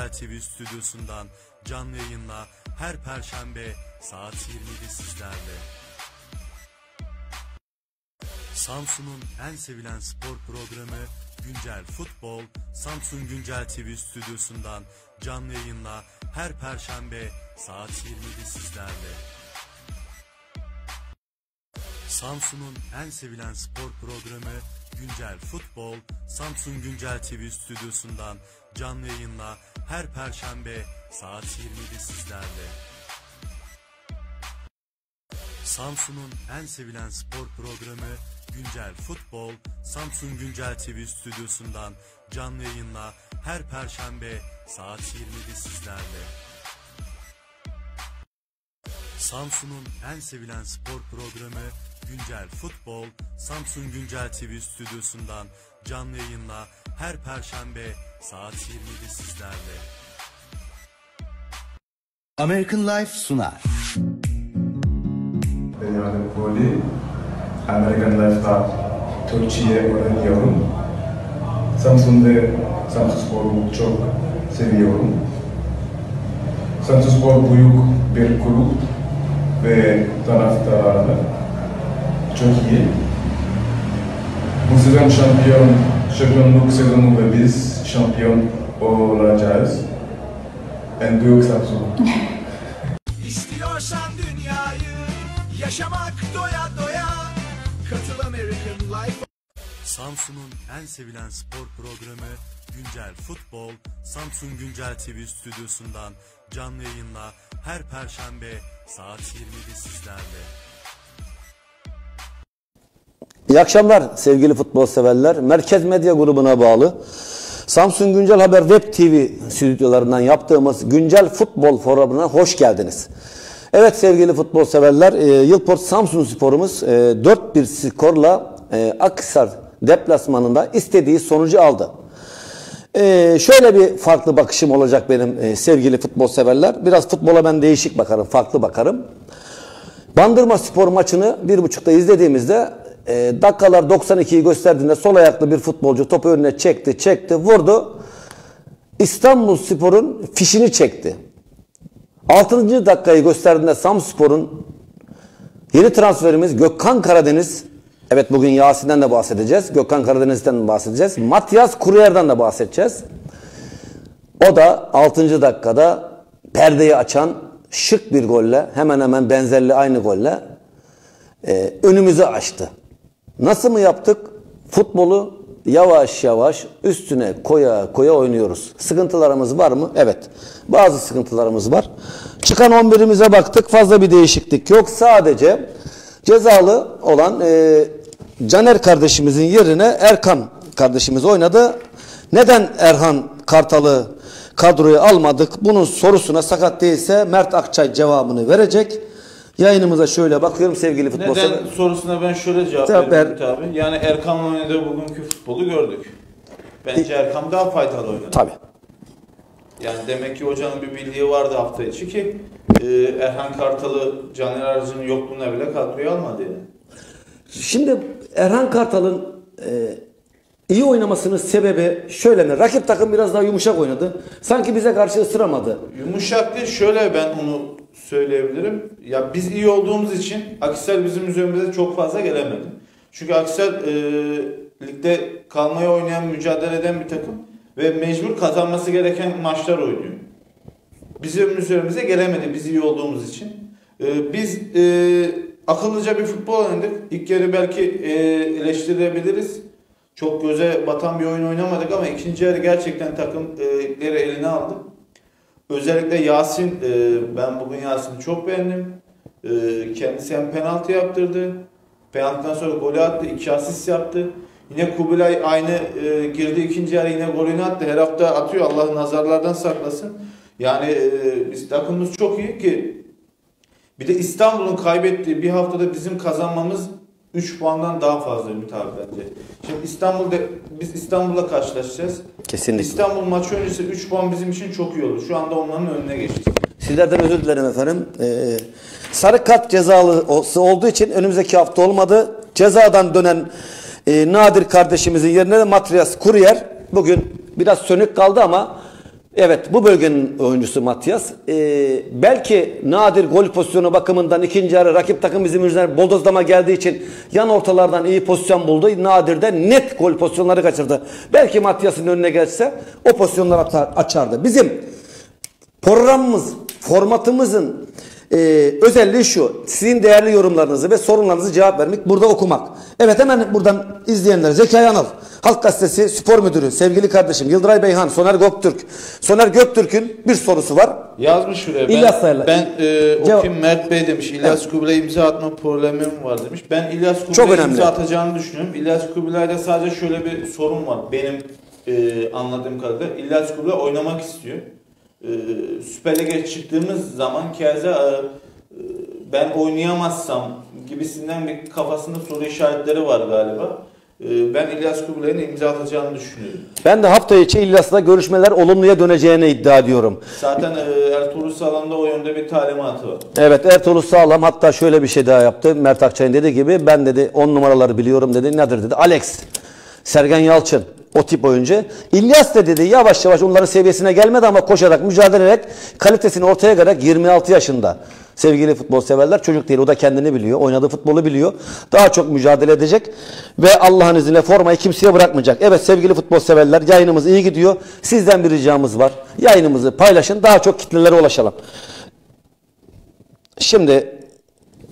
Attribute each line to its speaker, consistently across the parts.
Speaker 1: Güncel TV stüdyosundan canlı yayınla her perşembe saat 20'de sizlerle. Samsun'un en sevilen spor programı Güncel Futbol, Samsun Güncel TV stüdyosundan canlı yayınla her perşembe saat 20'de sizlerle. Samsun'un en sevilen spor programı Güncel Futbol, Samsun Güncel TV stüdyosundan canlı yayınla her perşembe saat 20'de sizlerle. Samsun'un en sevilen spor programı Güncel Futbol, Samsun Güncel TV stüdyosundan canlı yayınla her perşembe saat 20'de sizlerle. Samsun'un en sevilen spor programı Güncel Futbol, Samsun Güncel TV stüdyosundan canlı yayınla her perşembe saat 20'de sizlerle.
Speaker 2: American Life sunar.
Speaker 3: Benim adım Cody. American Life'da Türkçe'ye öğreniyorum. Samsun'da Samsun Spor'u çok seviyorum. Samsun Spor büyük bir kulüp ve taraftarı çok iyi. Bu sezon şampiyon, şampiyonluk sezonu ve biz şampiyon olacağız. En büyük Samsun.
Speaker 4: İstiyorsan dünyayı yaşamak doya doya Katıl American Life
Speaker 1: Samsun'un en sevilen spor programı Güncel Futbol, Samsun Güncel TV stüdyosundan canlı yayınla her perşembe saat 20'de sizlerle.
Speaker 5: İyi akşamlar sevgili futbol severler. Merkez Medya grubuna bağlı Samsun Güncel Haber Web TV stüdyolarından yaptığımız Güncel Futbol programına hoş geldiniz. Evet sevgili futbol severler, e, Yılport Samsun sporumuz e, 4-1 skorla e, Akhisar deplasmanında istediği sonucu aldı. E, şöyle bir farklı bakışım olacak benim e, sevgili futbol severler. Biraz futbola ben değişik bakarım, farklı bakarım. Bandırma spor maçını bir buçukta izlediğimizde e, dakikalar 92'yi gösterdiğinde sol ayaklı bir futbolcu topu önüne çekti, çekti, vurdu. İstanbul Spor'un fişini çekti. 6. dakikayı gösterdiğinde Samspor'un yeni transferimiz Gökhan Karadeniz Evet bugün Yasin'den de bahsedeceğiz. Gökhan Karadeniz'den de bahsedeceğiz. Matias Kuruyer'den de bahsedeceğiz. O da 6. dakikada perdeyi açan şık bir golle hemen hemen benzerli aynı golle e, önümüzü açtı. Nasıl mı yaptık? Futbolu yavaş yavaş üstüne koya koya oynuyoruz. Sıkıntılarımız var mı? Evet. Bazı sıkıntılarımız var. Çıkan 11'imize baktık. Fazla bir değişiklik yok. Sadece cezalı olan e, Caner kardeşimizin yerine Erkan kardeşimiz oynadı. Neden Erhan Kartal'ı kadroya almadık? Bunun sorusuna sakat değilse Mert Akçay cevabını verecek. Yayınımıza şöyle bakıyorum sevgili futbol
Speaker 6: Neden
Speaker 5: sever-
Speaker 6: sorusuna ben şöyle cevap
Speaker 5: Cevap ver.
Speaker 6: Ümit abi. Yani Erkan'la oynadığı bugünkü futbolu gördük. Bence Erkan daha faydalı oynadı.
Speaker 5: Tabii.
Speaker 6: Yani demek ki hocanın bir bildiği vardı hafta içi ki e, Erhan Kartal'ı Caner Arıcı'nın yokluğuna bile kadroya almadı yani.
Speaker 5: Şimdi Erhan Kartal'ın e, iyi oynamasının sebebi şöyle mi? Rakip takım biraz daha yumuşak oynadı. Sanki bize karşı ısıramadı.
Speaker 6: Yumuşak değil şöyle ben onu söyleyebilirim. Ya biz iyi olduğumuz için Akisar bizim üzerimize çok fazla gelemedi. Çünkü Akisar e, ligde kalmaya oynayan, mücadele eden bir takım ve mecbur kazanması gereken maçlar oynuyor. Bizim üzerimize gelemedi biz iyi olduğumuz için. E, biz e, akıllıca bir futbol oynadık. İlk yarı belki e, eleştirebiliriz. Çok göze batan bir oyun oynamadık ama ikinci yarı gerçekten takım e, eline aldı. Özellikle Yasin, e, ben bugün Yasin'i çok beğendim. E, kendisi hem penaltı yaptırdı. Penaltıdan sonra golü attı, iki asist yaptı. Yine Kubilay aynı e, girdi ikinci yarı yine golünü attı. Her hafta atıyor Allah nazarlardan saklasın. Yani e, biz takımımız çok iyi ki bir de İstanbul'un kaybettiği bir haftada bizim kazanmamız 3 puandan daha fazla Ümit abi bence. Şimdi İstanbul'da biz İstanbul'la karşılaşacağız.
Speaker 5: Kesinlikle.
Speaker 6: İstanbul maçı öncesi 3 puan bizim için çok iyi olur. Şu anda onların önüne geçtik.
Speaker 5: Sizlerden özür dilerim efendim. Ee, sarı kart cezalısı olduğu için önümüzdeki hafta olmadı. Cezadan dönen e, Nadir kardeşimizin yerine de Matias Kuryer bugün biraz sönük kaldı ama evet bu bölgenin oyuncusu Matias. Ee, belki Nadir gol pozisyonu bakımından ikinci yarı rakip takım bizim yüzünden boldozlama geldiği için yan ortalardan iyi pozisyon buldu. Nadir de net gol pozisyonları kaçırdı. Belki Matias'ın önüne geçse o pozisyonları atar, açardı. Bizim Programımız, formatımızın e, özelliği şu. Sizin değerli yorumlarınızı ve sorunlarınızı cevap vermek, burada okumak. Evet hemen buradan izleyenler. Zekai Anıl, Halk Gazetesi Spor Müdürü, sevgili kardeşim Yıldıray Beyhan, Soner Göktürk. Soner Göktürk'ün bir sorusu var.
Speaker 6: Yazmış şuraya. Ben,
Speaker 5: İlyas Sayarlı.
Speaker 6: ben e, okuyayım Mert Bey demiş. İlyas Kubilay imza atma problemim var demiş. Ben İlyas
Speaker 5: önemli.
Speaker 6: imza atacağını düşünüyorum. İlyas Kubilay'da sadece şöyle bir sorun var. Benim e, anladığım kadarıyla. İlyas Kubilay oynamak istiyor. E, Süper Lig'e çıktığımız zaman keza e, e, ben oynayamazsam gibisinden bir kafasında soru işaretleri var galiba. E, ben İlyas Kubilay'ın imza atacağını düşünüyorum.
Speaker 5: Ben de hafta içi İlyas'la görüşmeler olumluya döneceğini iddia ediyorum.
Speaker 6: Zaten e, Ertuğrul Sağlam'da o yönde bir talimatı var.
Speaker 5: Evet Ertuğrul Sağlam hatta şöyle bir şey daha yaptı. Mert Akçay'ın dediği gibi ben dedi 10 numaraları biliyorum dedi. Nedir dedi. Alex, Sergen Yalçın o tip oyuncu. İlyas da dedi yavaş yavaş onların seviyesine gelmedi ama koşarak mücadele ederek kalitesini ortaya koyarak 26 yaşında. Sevgili futbol severler çocuk değil o da kendini biliyor. Oynadığı futbolu biliyor. Daha çok mücadele edecek ve Allah'ın izniyle formayı kimseye bırakmayacak. Evet sevgili futbol severler yayınımız iyi gidiyor. Sizden bir ricamız var. Yayınımızı paylaşın daha çok kitlelere ulaşalım. Şimdi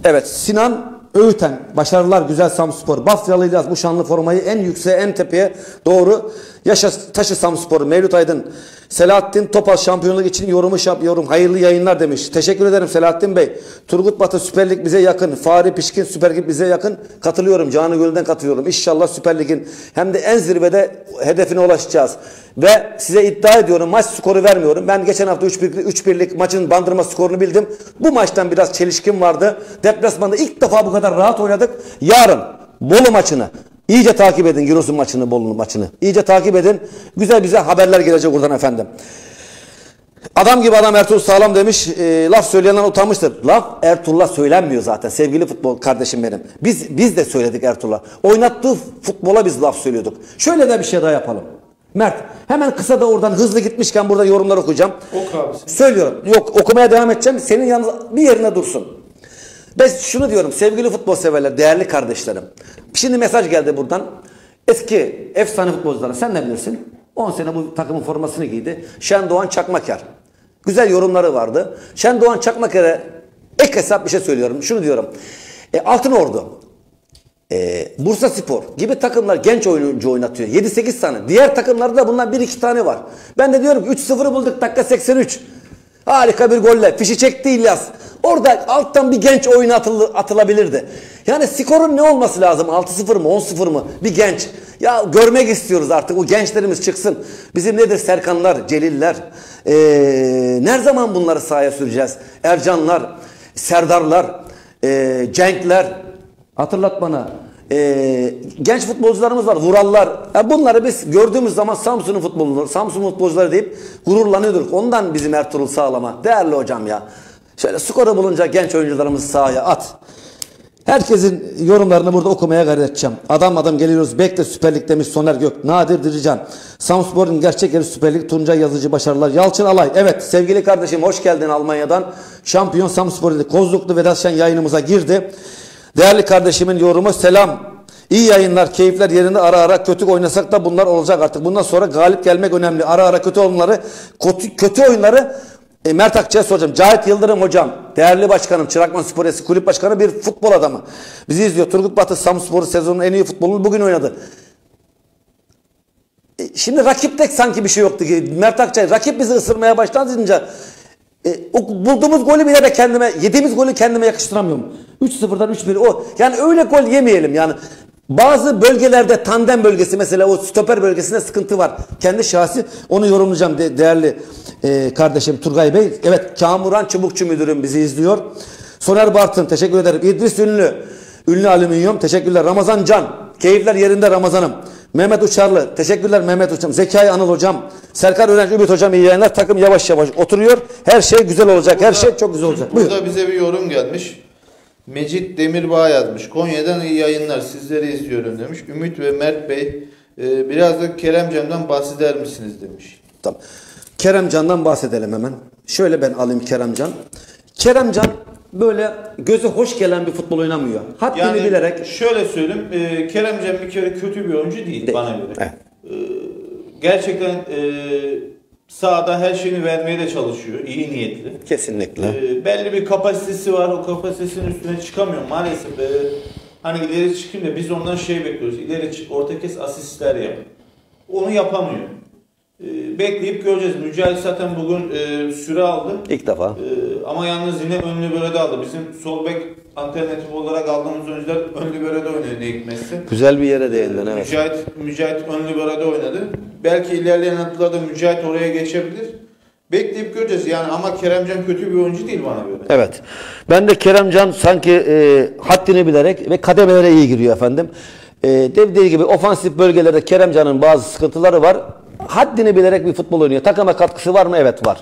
Speaker 5: evet Sinan Öğüten başarılar güzel Samspor. Basralı İlyas bu şanlı formayı en yükseğe en tepeye doğru yaşa taşı Samspor. Mevlüt Aydın Selahattin Topal şampiyonluk için yorumu şap yorum. Hayırlı yayınlar demiş. Teşekkür ederim Selahattin Bey. Turgut Batı Süper Lig bize yakın. Fahri Pişkin Süper Lig bize yakın. Katılıyorum. Canı Göl'den katılıyorum. İnşallah Süper Lig'in hem de en zirvede hedefine ulaşacağız. Ve size iddia ediyorum maç skoru vermiyorum. Ben geçen hafta 3-1'lik 3-1'lik maçın bandırma skorunu bildim. Bu maçtan biraz çelişkim vardı. Deplasmanda ilk defa bu kadar rahat oynadık. Yarın Bolu maçını iyice takip edin. Giresun maçını, Bolu maçını. İyice takip edin. Güzel bize haberler gelecek oradan efendim. Adam gibi adam Ertuğrul sağlam demiş. E, laf söyleyenler utanmıştır. Laf Ertuğrul'a söylenmiyor zaten sevgili futbol kardeşim benim. Biz biz de söyledik Ertuğrul'a. Oynattığı futbola biz laf söylüyorduk. Şöyle de bir şey daha yapalım. Mert hemen kısa da oradan hızlı gitmişken burada yorumlar okuyacağım.
Speaker 6: Oku abi.
Speaker 5: Söylüyorum. Yok okumaya devam edeceğim. Senin yalnız bir yerine dursun. Ben şunu diyorum sevgili futbol severler, değerli kardeşlerim. Şimdi mesaj geldi buradan. Eski efsane futbolculara sen ne bilirsin? 10 sene bu takımın formasını giydi. Şendoğan Çakmaker. Güzel yorumları vardı. Şendoğan Çakmaker'e ek hesap bir şey söylüyorum. Şunu diyorum. E, Altın Ordu, e, Bursa Spor gibi takımlar genç oyuncu oynatıyor. 7-8 tane. Diğer takımlarda da bundan 1-2 tane var. Ben de diyorum ki 3-0'ı bulduk dakika 83. Harika bir golle. Fişi çekti İlyas. Orada alttan bir genç oyuna atılı, atılabilirdi. Yani skorun ne olması lazım? 6-0 mı 10-0 mı? Bir genç. Ya görmek istiyoruz artık o gençlerimiz çıksın. Bizim nedir Serkanlar, Celiller. Ee, ne zaman bunları sahaya süreceğiz? Ercanlar, Serdarlar, ee, Cenkler. Hatırlat bana. e, genç futbolcularımız var. Vurallar. Ya bunları biz gördüğümüz zaman Samsun'un futbolunu, Samsun futbolcuları deyip gururlanıyorduk. Ondan bizim Ertuğrul sağlama. Değerli hocam ya. Şöyle skoru bulunca genç oyuncularımızı sahaya at. Herkesin yorumlarını burada okumaya gayret edeceğim. Adam adam geliyoruz. Bekle Süper Lig demiş Soner Gök. Nadir Dirican. Samspor'un gerçek yeri Süper Lig. Tuncay Yazıcı başarılar. Yalçın Alay. Evet sevgili kardeşim hoş geldin Almanya'dan. Şampiyon Samspor dedi. Kozluklu Vedat Şen yayınımıza girdi. Değerli kardeşimin yorumu selam. İyi yayınlar, keyifler yerinde ara ara kötü oynasak da bunlar olacak artık. Bundan sonra galip gelmek önemli. Ara ara kötü oyunları, kötü, kötü oyunları e, Mert Akçay'a soracağım. Cahit Yıldırım hocam, değerli başkanım, Çırakman Spor Eski kulüp başkanı bir futbol adamı. Bizi izliyor. Turgut Batı Samspor'u sezonun en iyi futbolunu bugün oynadı. E, şimdi rakipte sanki bir şey yoktu ki. Mert Akçay rakip bizi ısırmaya başlayınca e, o bulduğumuz golü bile de kendime, yediğimiz golü kendime yakıştıramıyorum. 3-0'dan 3-1 o. Yani öyle gol yemeyelim yani. Bazı bölgelerde tandem bölgesi mesela o stoper bölgesinde sıkıntı var. Kendi şahsi onu yorumlayacağım de, değerli e, kardeşim Turgay Bey. Evet Kamuran Çubukçu müdürüm bizi izliyor. Soner Bartın teşekkür ederim. İdris Ünlü. Ünlü Alüminyum teşekkürler. Ramazan Can. Keyifler yerinde Ramazanım. Mehmet Uçarlı. Teşekkürler Mehmet Hocam. Zekai Anıl Hocam. Serkan Öğrenci Ümit Hocam iyi yayınlar. Takım yavaş yavaş oturuyor. Her şey güzel olacak. Her şey çok güzel olacak. Buyur.
Speaker 6: Burada bize bir yorum gelmiş. Mecit Demirbağ yazmış. Konya'dan iyi yayınlar sizleri izliyorum demiş. Ümit ve Mert Bey e, biraz da Keremcan'dan bahseder misiniz demiş.
Speaker 5: Tamam. Keremcan'dan bahsedelim hemen. Şöyle ben alayım Keremcan. Keremcan böyle gözü hoş gelen bir futbol oynamıyor. Haddini
Speaker 6: Yani
Speaker 5: bilerek
Speaker 6: şöyle söyleyeyim. E, Keremcan bir kere kötü bir oyuncu değil,
Speaker 5: Değil.
Speaker 6: bana göre.
Speaker 5: Evet.
Speaker 6: E, gerçekten e, sahada her şeyini vermeye de çalışıyor. iyi niyetli.
Speaker 5: kesinlikle.
Speaker 6: E, belli bir kapasitesi var. O kapasitesinin üstüne çıkamıyor maalesef. E, hani ileri çıkayım da biz ondan şey bekliyoruz. İleri çık, orta kes, asistler yap. Onu yapamıyor. E, bekleyip göreceğiz. Mücahit zaten bugün e, süre aldı.
Speaker 5: İlk defa.
Speaker 6: Ee, ama yalnız yine ön libero'da aldı. Bizim sol bek alternatif olarak aldığımız oyuncular ön libero'da oynadı hikmetse.
Speaker 5: Güzel bir yere değindin evet.
Speaker 6: Mücahit, Mücahit ön libero'da oynadı. Belki ilerleyen haftalarda Mücahit oraya geçebilir. Bekleyip göreceğiz yani ama Keremcan kötü bir oyuncu değil bana göre.
Speaker 5: Evet. Ben de Keremcan sanki e, haddini bilerek ve kademelere iyi giriyor efendim. E, dediği gibi ofansif bölgelerde Keremcan'ın bazı sıkıntıları var. Haddini bilerek bir futbol oynuyor. Takıma katkısı var mı? Evet var.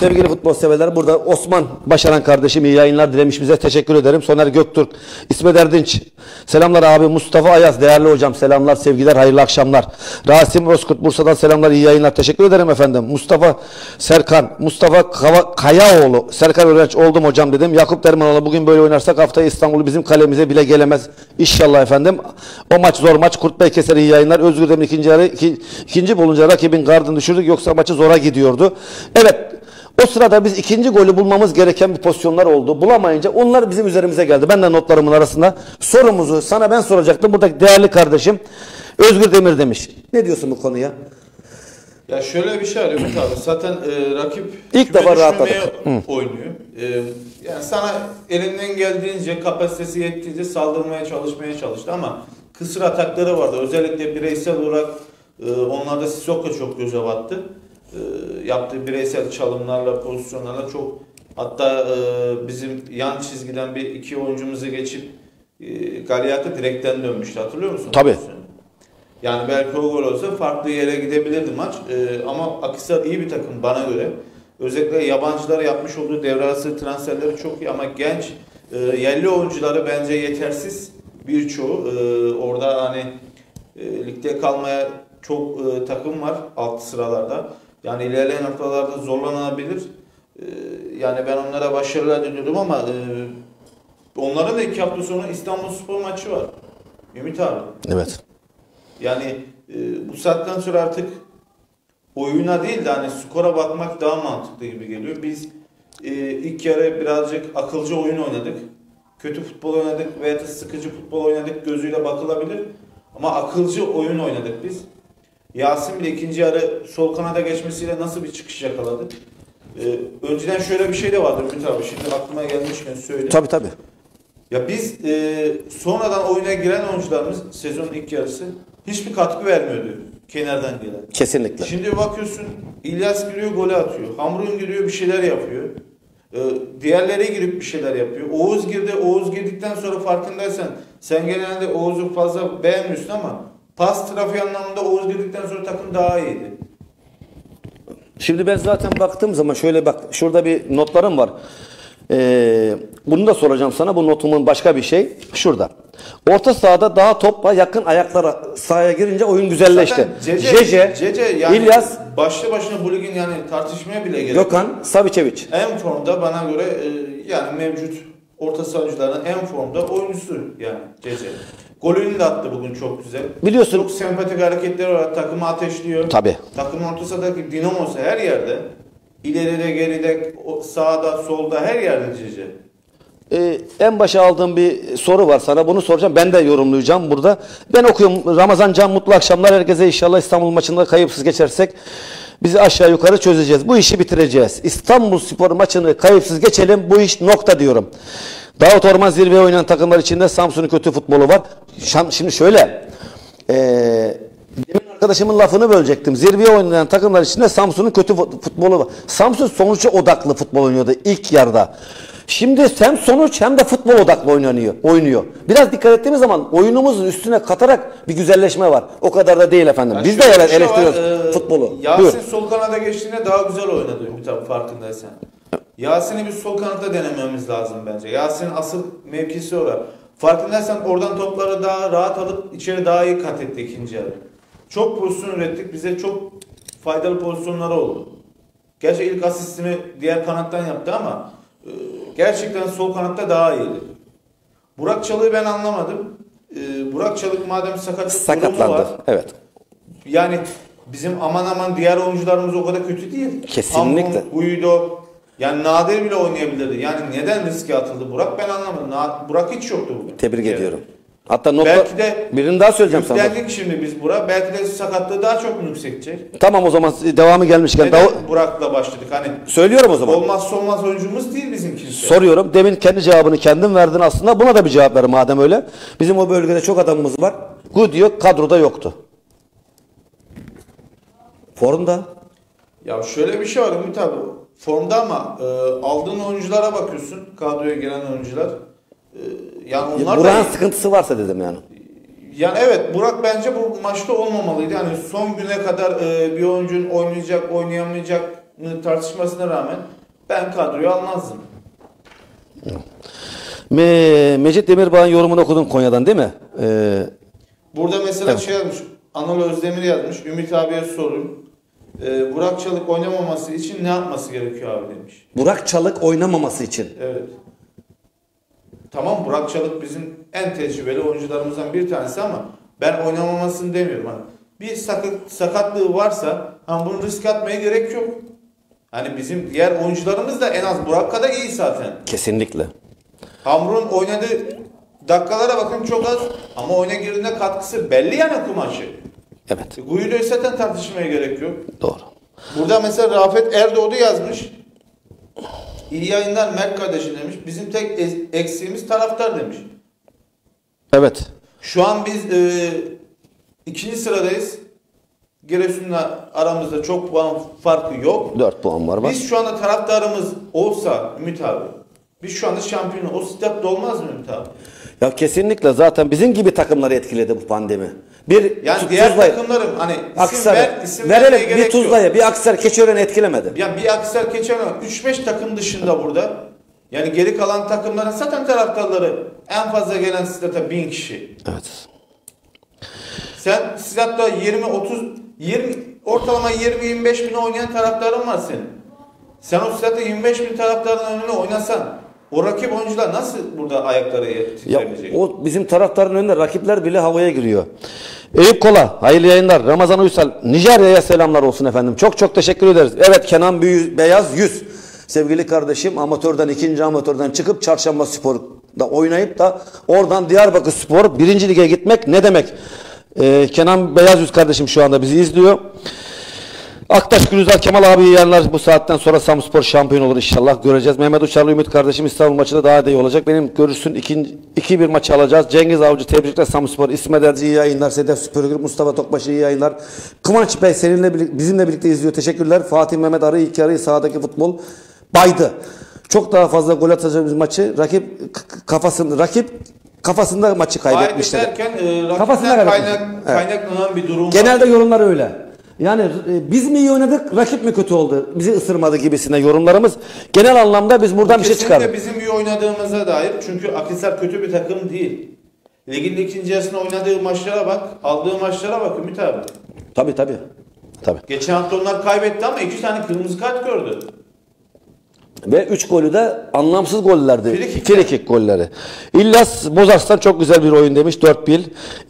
Speaker 5: Sevgili futbol severler burada Osman Başaran kardeşim iyi yayınlar dilemiş bize teşekkür ederim. Soner Göktürk, İsmet Erdinç. Selamlar abi Mustafa Ayaz değerli hocam selamlar sevgiler hayırlı akşamlar. Rasim Rozkurt Bursa'dan selamlar iyi yayınlar teşekkür ederim efendim. Mustafa Serkan, Mustafa Kava, Kayaoğlu, Serkan Öğrenç oldum hocam dedim. Yakup Dermanoğlu bugün böyle oynarsak haftaya İstanbul'u bizim kalemize bile gelemez. İnşallah efendim. O maç zor maç. Kurtbey Keser iyi yayınlar. Özgür Demir ikinci iki, ikinci bulunca rakibin gardını düşürdük yoksa maçı zora gidiyordu. Evet o sırada biz ikinci golü bulmamız gereken bir pozisyonlar oldu. Bulamayınca onlar bizim üzerimize geldi. Ben de notlarımın arasında sorumuzu sana ben soracaktım. Buradaki değerli kardeşim Özgür Demir demiş. Ne diyorsun bu konuya?
Speaker 6: Ya şöyle bir şey var Ümit abi. Zaten e, rakip
Speaker 5: İlk defa rahatladık.
Speaker 6: oynuyor. E, yani sana elinden geldiğince kapasitesi yettiğince saldırmaya çalışmaya çalıştı ama kısır atakları vardı. Özellikle bireysel olarak e, onlarda Sissoko çok göze battı. E, yaptığı bireysel çalımlarla, pozisyonlarla çok hatta e, bizim yan çizgiden bir iki oyuncumuzu geçip e, Galiyat'ı direkten dönmüştü. Hatırlıyor musun?
Speaker 5: Tabii.
Speaker 6: Yani belki o gol olsa farklı yere gidebilirdi maç. Ama Akhisar iyi bir takım bana göre. Özellikle yabancılara yapmış olduğu devre arası transferleri çok iyi ama genç yerli oyuncuları bence yetersiz birçoğu. Orada hani ligde kalmaya çok takım var alt sıralarda. Yani ilerleyen haftalarda zorlanabilir. E, yani ben onlara başarılar diliyorum ama e, onların da iki hafta sonra İstanbul Spor maçı var. Ümit abi.
Speaker 5: Evet.
Speaker 6: Yani e, bu saatten sonra artık oyuna değil de hani skora bakmak daha mantıklı gibi geliyor. Biz e, ilk yarı birazcık akılcı oyun oynadık. Kötü futbol oynadık veya da sıkıcı futbol oynadık gözüyle bakılabilir. Ama akılcı oyun oynadık biz. Yasin bile ikinci yarı sol kanada geçmesiyle nasıl bir çıkış yakaladı? E, önceden şöyle bir şey de vardı Ümit abi. Şimdi aklıma gelmişken söyleyeyim.
Speaker 5: Tabii tabii.
Speaker 6: Ya biz e, sonradan oyuna giren oyuncularımız sezonun ilk yarısı hiçbir katkı vermiyordu kenardan gelen.
Speaker 5: Kesinlikle.
Speaker 6: Şimdi bakıyorsun İlyas giriyor golü atıyor. Hamrun giriyor bir şeyler yapıyor. Ee, diğerleri girip bir şeyler yapıyor. Oğuz girdi. Oğuz girdikten sonra farkındaysan sen genelde Oğuz'u fazla beğenmiyorsun ama pas trafiği anlamında Oğuz girdikten sonra takım daha iyiydi.
Speaker 5: Şimdi ben zaten baktığım zaman şöyle bak şurada bir notlarım var. Ee, bunu da soracağım sana. Bu notumun başka bir şey. Şurada. Orta sahada daha topla yakın ayaklara sahaya girince oyun güzelleşti.
Speaker 6: Zaten Cece,
Speaker 5: Cece,
Speaker 6: Cece yani
Speaker 5: İlyas,
Speaker 6: başlı başına bu ligin yani tartışmaya bile gerek.
Speaker 5: Gökhan, Savicevic.
Speaker 6: En formda bana göre e, yani mevcut orta sahancıların en formda oyuncusu yani Cece. Golünü de attı bugün çok güzel.
Speaker 5: Biliyorsun-
Speaker 6: Çok sempatik hareketleri var. Takımı ateşliyor.
Speaker 5: Tabii.
Speaker 6: Takımın orta sahadaki dinamosu her yerde. İleride, geride, sağda, solda her yerde Cece.
Speaker 5: Ee, en başa aldığım bir soru var sana. Bunu soracağım. Ben de yorumlayacağım burada. Ben okuyorum. Ramazan Can mutlu akşamlar. Herkese inşallah İstanbul maçında kayıpsız geçersek bizi aşağı yukarı çözeceğiz. Bu işi bitireceğiz. İstanbul Spor maçını kayıpsız geçelim. Bu iş nokta diyorum. Davut Orman zirveye oynayan takımlar içinde Samsun'un kötü futbolu var. Şimdi şöyle. Ee, demin arkadaşımın lafını bölecektim. Zirveye oynayan takımlar içinde Samsun'un kötü fut- futbolu var. Samsun sonuçta odaklı futbol oynuyordu ilk yarıda. Şimdi hem sonuç hem de futbol odaklı oynanıyor, oynuyor. Biraz dikkat ettiğimiz zaman oyunumuzun üstüne katarak bir güzelleşme var. O kadar da değil efendim.
Speaker 6: Ya
Speaker 5: Biz de ele-
Speaker 6: bir şey var,
Speaker 5: eleştiriyoruz
Speaker 6: e,
Speaker 5: futbolu.
Speaker 6: Yasin
Speaker 5: Buyur.
Speaker 6: sol kanada geçtiğinde daha güzel oynadı Ümit abi farkındaysan. Yasin'i biz sol kanatta denememiz lazım bence. Yasin'in asıl mevkisi orada. Farkındaysan oradan topları daha rahat alıp içeri daha iyi kat etti ikinci yarı. Çok pozisyon ürettik. Bize çok faydalı pozisyonlar oldu. Gerçi ilk asistini diğer kanattan yaptı ama e, gerçekten sol kanatta daha iyiydi. Burak Çalık'ı ben anlamadım. E, Burak Çalık madem sakatlık durumu var.
Speaker 5: Sakatlandı. Evet.
Speaker 6: Yani bizim aman aman diğer oyuncularımız o kadar kötü değil.
Speaker 5: Kesinlikle.
Speaker 6: Hamon, Guido yani Nadir bile oynayabilirdi. Yani neden riske atıldı Burak ben anlamadım. Burak hiç yoktu bugün.
Speaker 5: Tebrik
Speaker 6: Yani.
Speaker 5: ediyorum. Hatta nokta
Speaker 6: Belki de
Speaker 5: birini daha söyleyeceğim sana.
Speaker 6: Yüklendik şimdi biz Burak. Belki de sakatlığı daha çok mu yükselecek?
Speaker 5: Tamam o zaman devamı gelmişken
Speaker 6: Neden
Speaker 5: daha
Speaker 6: Burak'la başladık? Hani
Speaker 5: söylüyorum o zaman.
Speaker 6: olmazsa olmaz oyuncumuz değil bizim kimse.
Speaker 5: Soruyorum. Demin kendi cevabını kendin verdin aslında. Buna da bir cevap ver madem öyle. Bizim o bölgede çok adamımız var. Goodyear kadroda yoktu. Formda.
Speaker 6: Ya şöyle bir şey var Ümit abi. Formda ama e, aldığın oyunculara bakıyorsun. Kadroya giren oyuncular. E, yani onlar da
Speaker 5: Buranın sıkıntısı varsa dedim yani.
Speaker 6: Yani evet Burak bence bu maçta olmamalıydı. Yani son güne kadar e, bir oyuncunun oynayacak oynayamayacak mı tartışmasına rağmen ben kadroyu almazdım.
Speaker 5: Me Mecit Demirbağ'ın yorumunu okudun Konya'dan değil mi? Ee,
Speaker 6: Burada mesela
Speaker 5: Evet.
Speaker 6: şey yazmış. Anıl Özdemir yazmış. Ümit abiye sorun. E, Burak Çalık oynamaması için ne yapması gerekiyor abi demiş.
Speaker 5: Burak Çalık oynamaması için.
Speaker 6: Evet. Tamam Burak Çalık bizim en tecrübeli oyuncularımızdan bir tanesi ama ben oynamamasını demiyorum. Hani bir sakat, sakatlığı varsa hani bunu risk atmaya gerek yok. Hani bizim diğer oyuncularımız da en az Burak kadar iyi zaten.
Speaker 5: Kesinlikle.
Speaker 6: Hamrun oynadığı dakikalara bakın çok az ama oyuna girdiğinde katkısı belli yani kumaşı.
Speaker 5: Evet.
Speaker 6: Guido'yu zaten tartışmaya gerek yok.
Speaker 5: Doğru.
Speaker 6: Burada mesela Rafet Erdoğdu yazmış. İyi yayınlar Mert kardeşim demiş. Bizim tek es- eksiğimiz taraftar demiş.
Speaker 5: Evet.
Speaker 6: Şu an biz e, ikinci sıradayız. Giresun'la aramızda çok puan farkı yok.
Speaker 5: 4 puan var. var.
Speaker 6: Biz şu anda taraftarımız olsa Ümit abi. Biz şu anda şampiyon. O statta olmaz mı Ümit abi?
Speaker 5: Ya kesinlikle zaten bizim gibi takımları etkiledi bu pandemi. Bir
Speaker 6: Yani
Speaker 5: Tu-
Speaker 6: diğer
Speaker 5: Tuzla'yı-
Speaker 6: takımların hani isim
Speaker 5: Aksaray'ı
Speaker 6: ver, isim
Speaker 5: verelim bir. Tuzla'ya bir Aksar Keçiören etkilemedi.
Speaker 6: Yani bir Aksar geçen 3-5 takım dışında burada. Yani geri kalan takımların zaten taraftarları en fazla gelen stada 1000 kişi.
Speaker 5: Evet.
Speaker 6: Sen statta 20 30 20 ortalama 20 25 bin oynayan taraftarın var senin. Sen o statta 25 bin taraftarın önüne oynasan o rakip oyuncular nasıl burada ayakları
Speaker 5: Ya
Speaker 6: titremeyecek?
Speaker 5: o bizim taraftarın önünde rakipler bile havaya giriyor. Eyüp Kola, hayırlı yayınlar. Ramazan Uysal, Nijerya'ya selamlar olsun efendim. Çok çok teşekkür ederiz. Evet Kenan Büyü, Beyaz 100. Sevgili kardeşim amatörden ikinci amatörden çıkıp Çarşamba Spor'da oynayıp da oradan Diyarbakır Spor birinci lige gitmek ne demek? Ee, Kenan Beyaz Yüz kardeşim şu anda bizi izliyor. Aktaş Gülüzar Kemal abi yayınlar. Bu saatten sonra Samspor şampiyon olur inşallah. Göreceğiz. Mehmet Uçarlı Ümit kardeşim İstanbul maçında daha da iyi olacak. Benim görüşsün 2-1 maçı alacağız. Cengiz Avcı tebrikler Samspor. İsmet Erci iyi yayınlar. Sedef Süper Grup Mustafa Tokbaşı iyi yayınlar. Kıvanç Bey seninle bizimle birlikte izliyor. Teşekkürler. Fatih Mehmet Arı ilk yarıyı sahadaki futbol baydı. çok daha fazla gol atacağımız maçı rakip k- kafasında rakip kafasında maçı kaybetmişler.
Speaker 6: E,
Speaker 5: Kafasında
Speaker 6: kaynak,
Speaker 5: Evet.
Speaker 6: kaynaklanan bir durum var.
Speaker 5: Genelde yorumlar öyle. Yani e, biz mi iyi oynadık, rakip mi kötü oldu, bizi ısırmadı gibisine yorumlarımız. Genel anlamda biz buradan bir şey
Speaker 6: Kesinlikle
Speaker 5: çıkardık.
Speaker 6: bizim iyi oynadığımıza dair. Çünkü Akhisar kötü bir takım değil. Ligin ikinci yarısında oynadığı maçlara bak, aldığı maçlara bak Ümit abi.
Speaker 5: Tabii tabii. Tabii.
Speaker 6: Geçen hafta onlar kaybetti ama iki tane kırmızı kart gördü.
Speaker 5: Ve 3 golü de anlamsız gollerdi.
Speaker 6: Frikik.
Speaker 5: Frikik golleri. İlyas Bozarslan çok güzel bir oyun demiş. 4-1.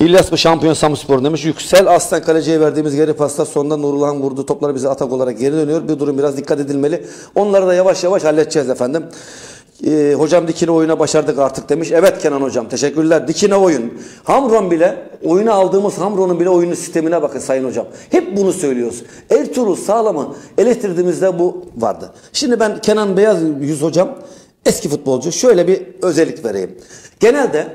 Speaker 5: İlyas bu şampiyon Samspor demiş. Yüksel Aslan Kaleci'ye verdiğimiz geri pasta sonunda Nurullah vurdu. Topları bize atak olarak geri dönüyor. Bir durum biraz dikkat edilmeli. Onları da yavaş yavaş halledeceğiz efendim. Ee, hocam dikine oyuna başardık artık demiş. Evet Kenan hocam teşekkürler. Dikine oyun. Hamron bile oyuna aldığımız Hamron'un bile oyunu sistemine bakın sayın hocam. Hep bunu söylüyoruz. Ertuğrul Sağlam'ı eleştirdiğimizde bu vardı. Şimdi ben Kenan Beyaz Yüz hocam eski futbolcu şöyle bir özellik vereyim. Genelde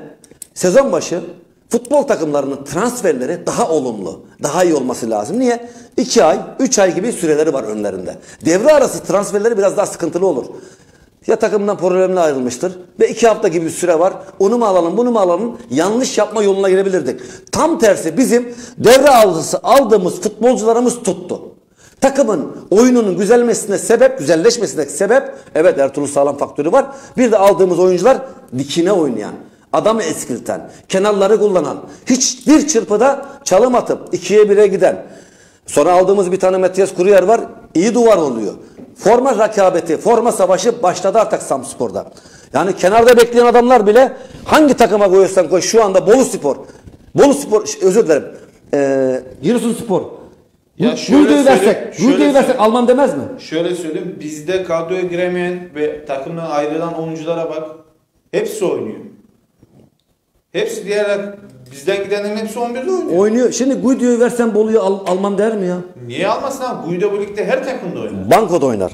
Speaker 5: sezon başı futbol takımlarının transferleri daha olumlu, daha iyi olması lazım. Niye? 2 ay, 3 ay gibi süreleri var önlerinde. Devre arası transferleri biraz daha sıkıntılı olur. Ya takımdan problemle ayrılmıştır ve iki hafta gibi bir süre var. Onu mu alalım bunu mu alalım yanlış yapma yoluna girebilirdik. Tam tersi bizim devre aldısı aldığımız futbolcularımız tuttu. Takımın oyununun güzelmesine sebep, güzelleşmesine sebep evet Ertuğrul Sağlam faktörü var. Bir de aldığımız oyuncular dikine oynayan, adamı eskilten, kenarları kullanan, hiçbir çırpıda çalım atıp ikiye bire giden. Sonra aldığımız bir tane Matias Kuryer var. iyi duvar oluyor. Forma rekabeti, forma savaşı başladı artık Samspor'da. Yani kenarda bekleyen adamlar bile hangi takıma koyarsan koy şu anda Bolu Spor. Bolu Spor, özür dilerim. Ee, Giresun Spor.
Speaker 6: Ya söyleyeyim,
Speaker 5: versek, Gülde'yi versek. Alman demez mi?
Speaker 6: Şöyle söyleyeyim, bizde kadroya giremeyen ve takımdan ayrılan oyunculara bak. Hepsi oynuyor. Hepsi diğer bizden gidenlerin hepsi 11'de oynuyor.
Speaker 5: Oynuyor. Şimdi Guido'yu versen Bolu'yu al, Alman der mi ya?
Speaker 6: Niye almasın abi? Guido bu ligde her takımda oynar.
Speaker 5: Banko'da oynar.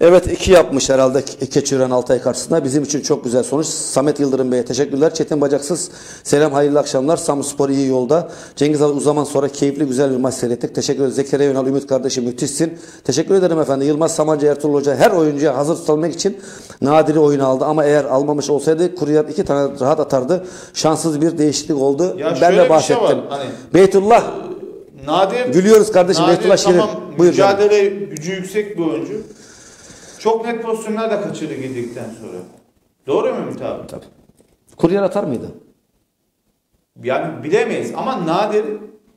Speaker 5: Evet iki yapmış herhalde Ke- Keçiören Altay karşısında. Bizim için çok güzel sonuç. Samet Yıldırım Bey'e teşekkürler. Çetin Bacaksız selam hayırlı akşamlar. Samspor iyi yolda. Cengiz abi uzun zaman sonra keyifli güzel bir maç seyrettik. Teşekkür ederiz. Zekeriya Yönal Ümit kardeşim müthişsin. Teşekkür ederim efendim. Yılmaz Samancı Ertuğrul Hoca her oyuncuya hazır tutabilmek için nadiri oyunu aldı. Ama eğer almamış olsaydı Kuryer iki tane rahat atardı. Şanssız bir değişiklik oldu.
Speaker 6: Ya
Speaker 5: ben de
Speaker 6: şey
Speaker 5: bahsettim.
Speaker 6: var, hani-
Speaker 5: Beytullah
Speaker 6: Nadir
Speaker 5: Gülüyoruz kardeşim,
Speaker 6: Nadir
Speaker 5: Beytullah Şirin.
Speaker 6: tamam
Speaker 5: Buyur canım.
Speaker 6: mücadele gücü yüksek bir oyuncu. Çok net pozisyonlar da kaçırdı girdikten sonra. Doğru mu Ümit abi?
Speaker 5: Tabii. Kuryer atar mıydı?
Speaker 6: Yani bilemeyiz ama Nadir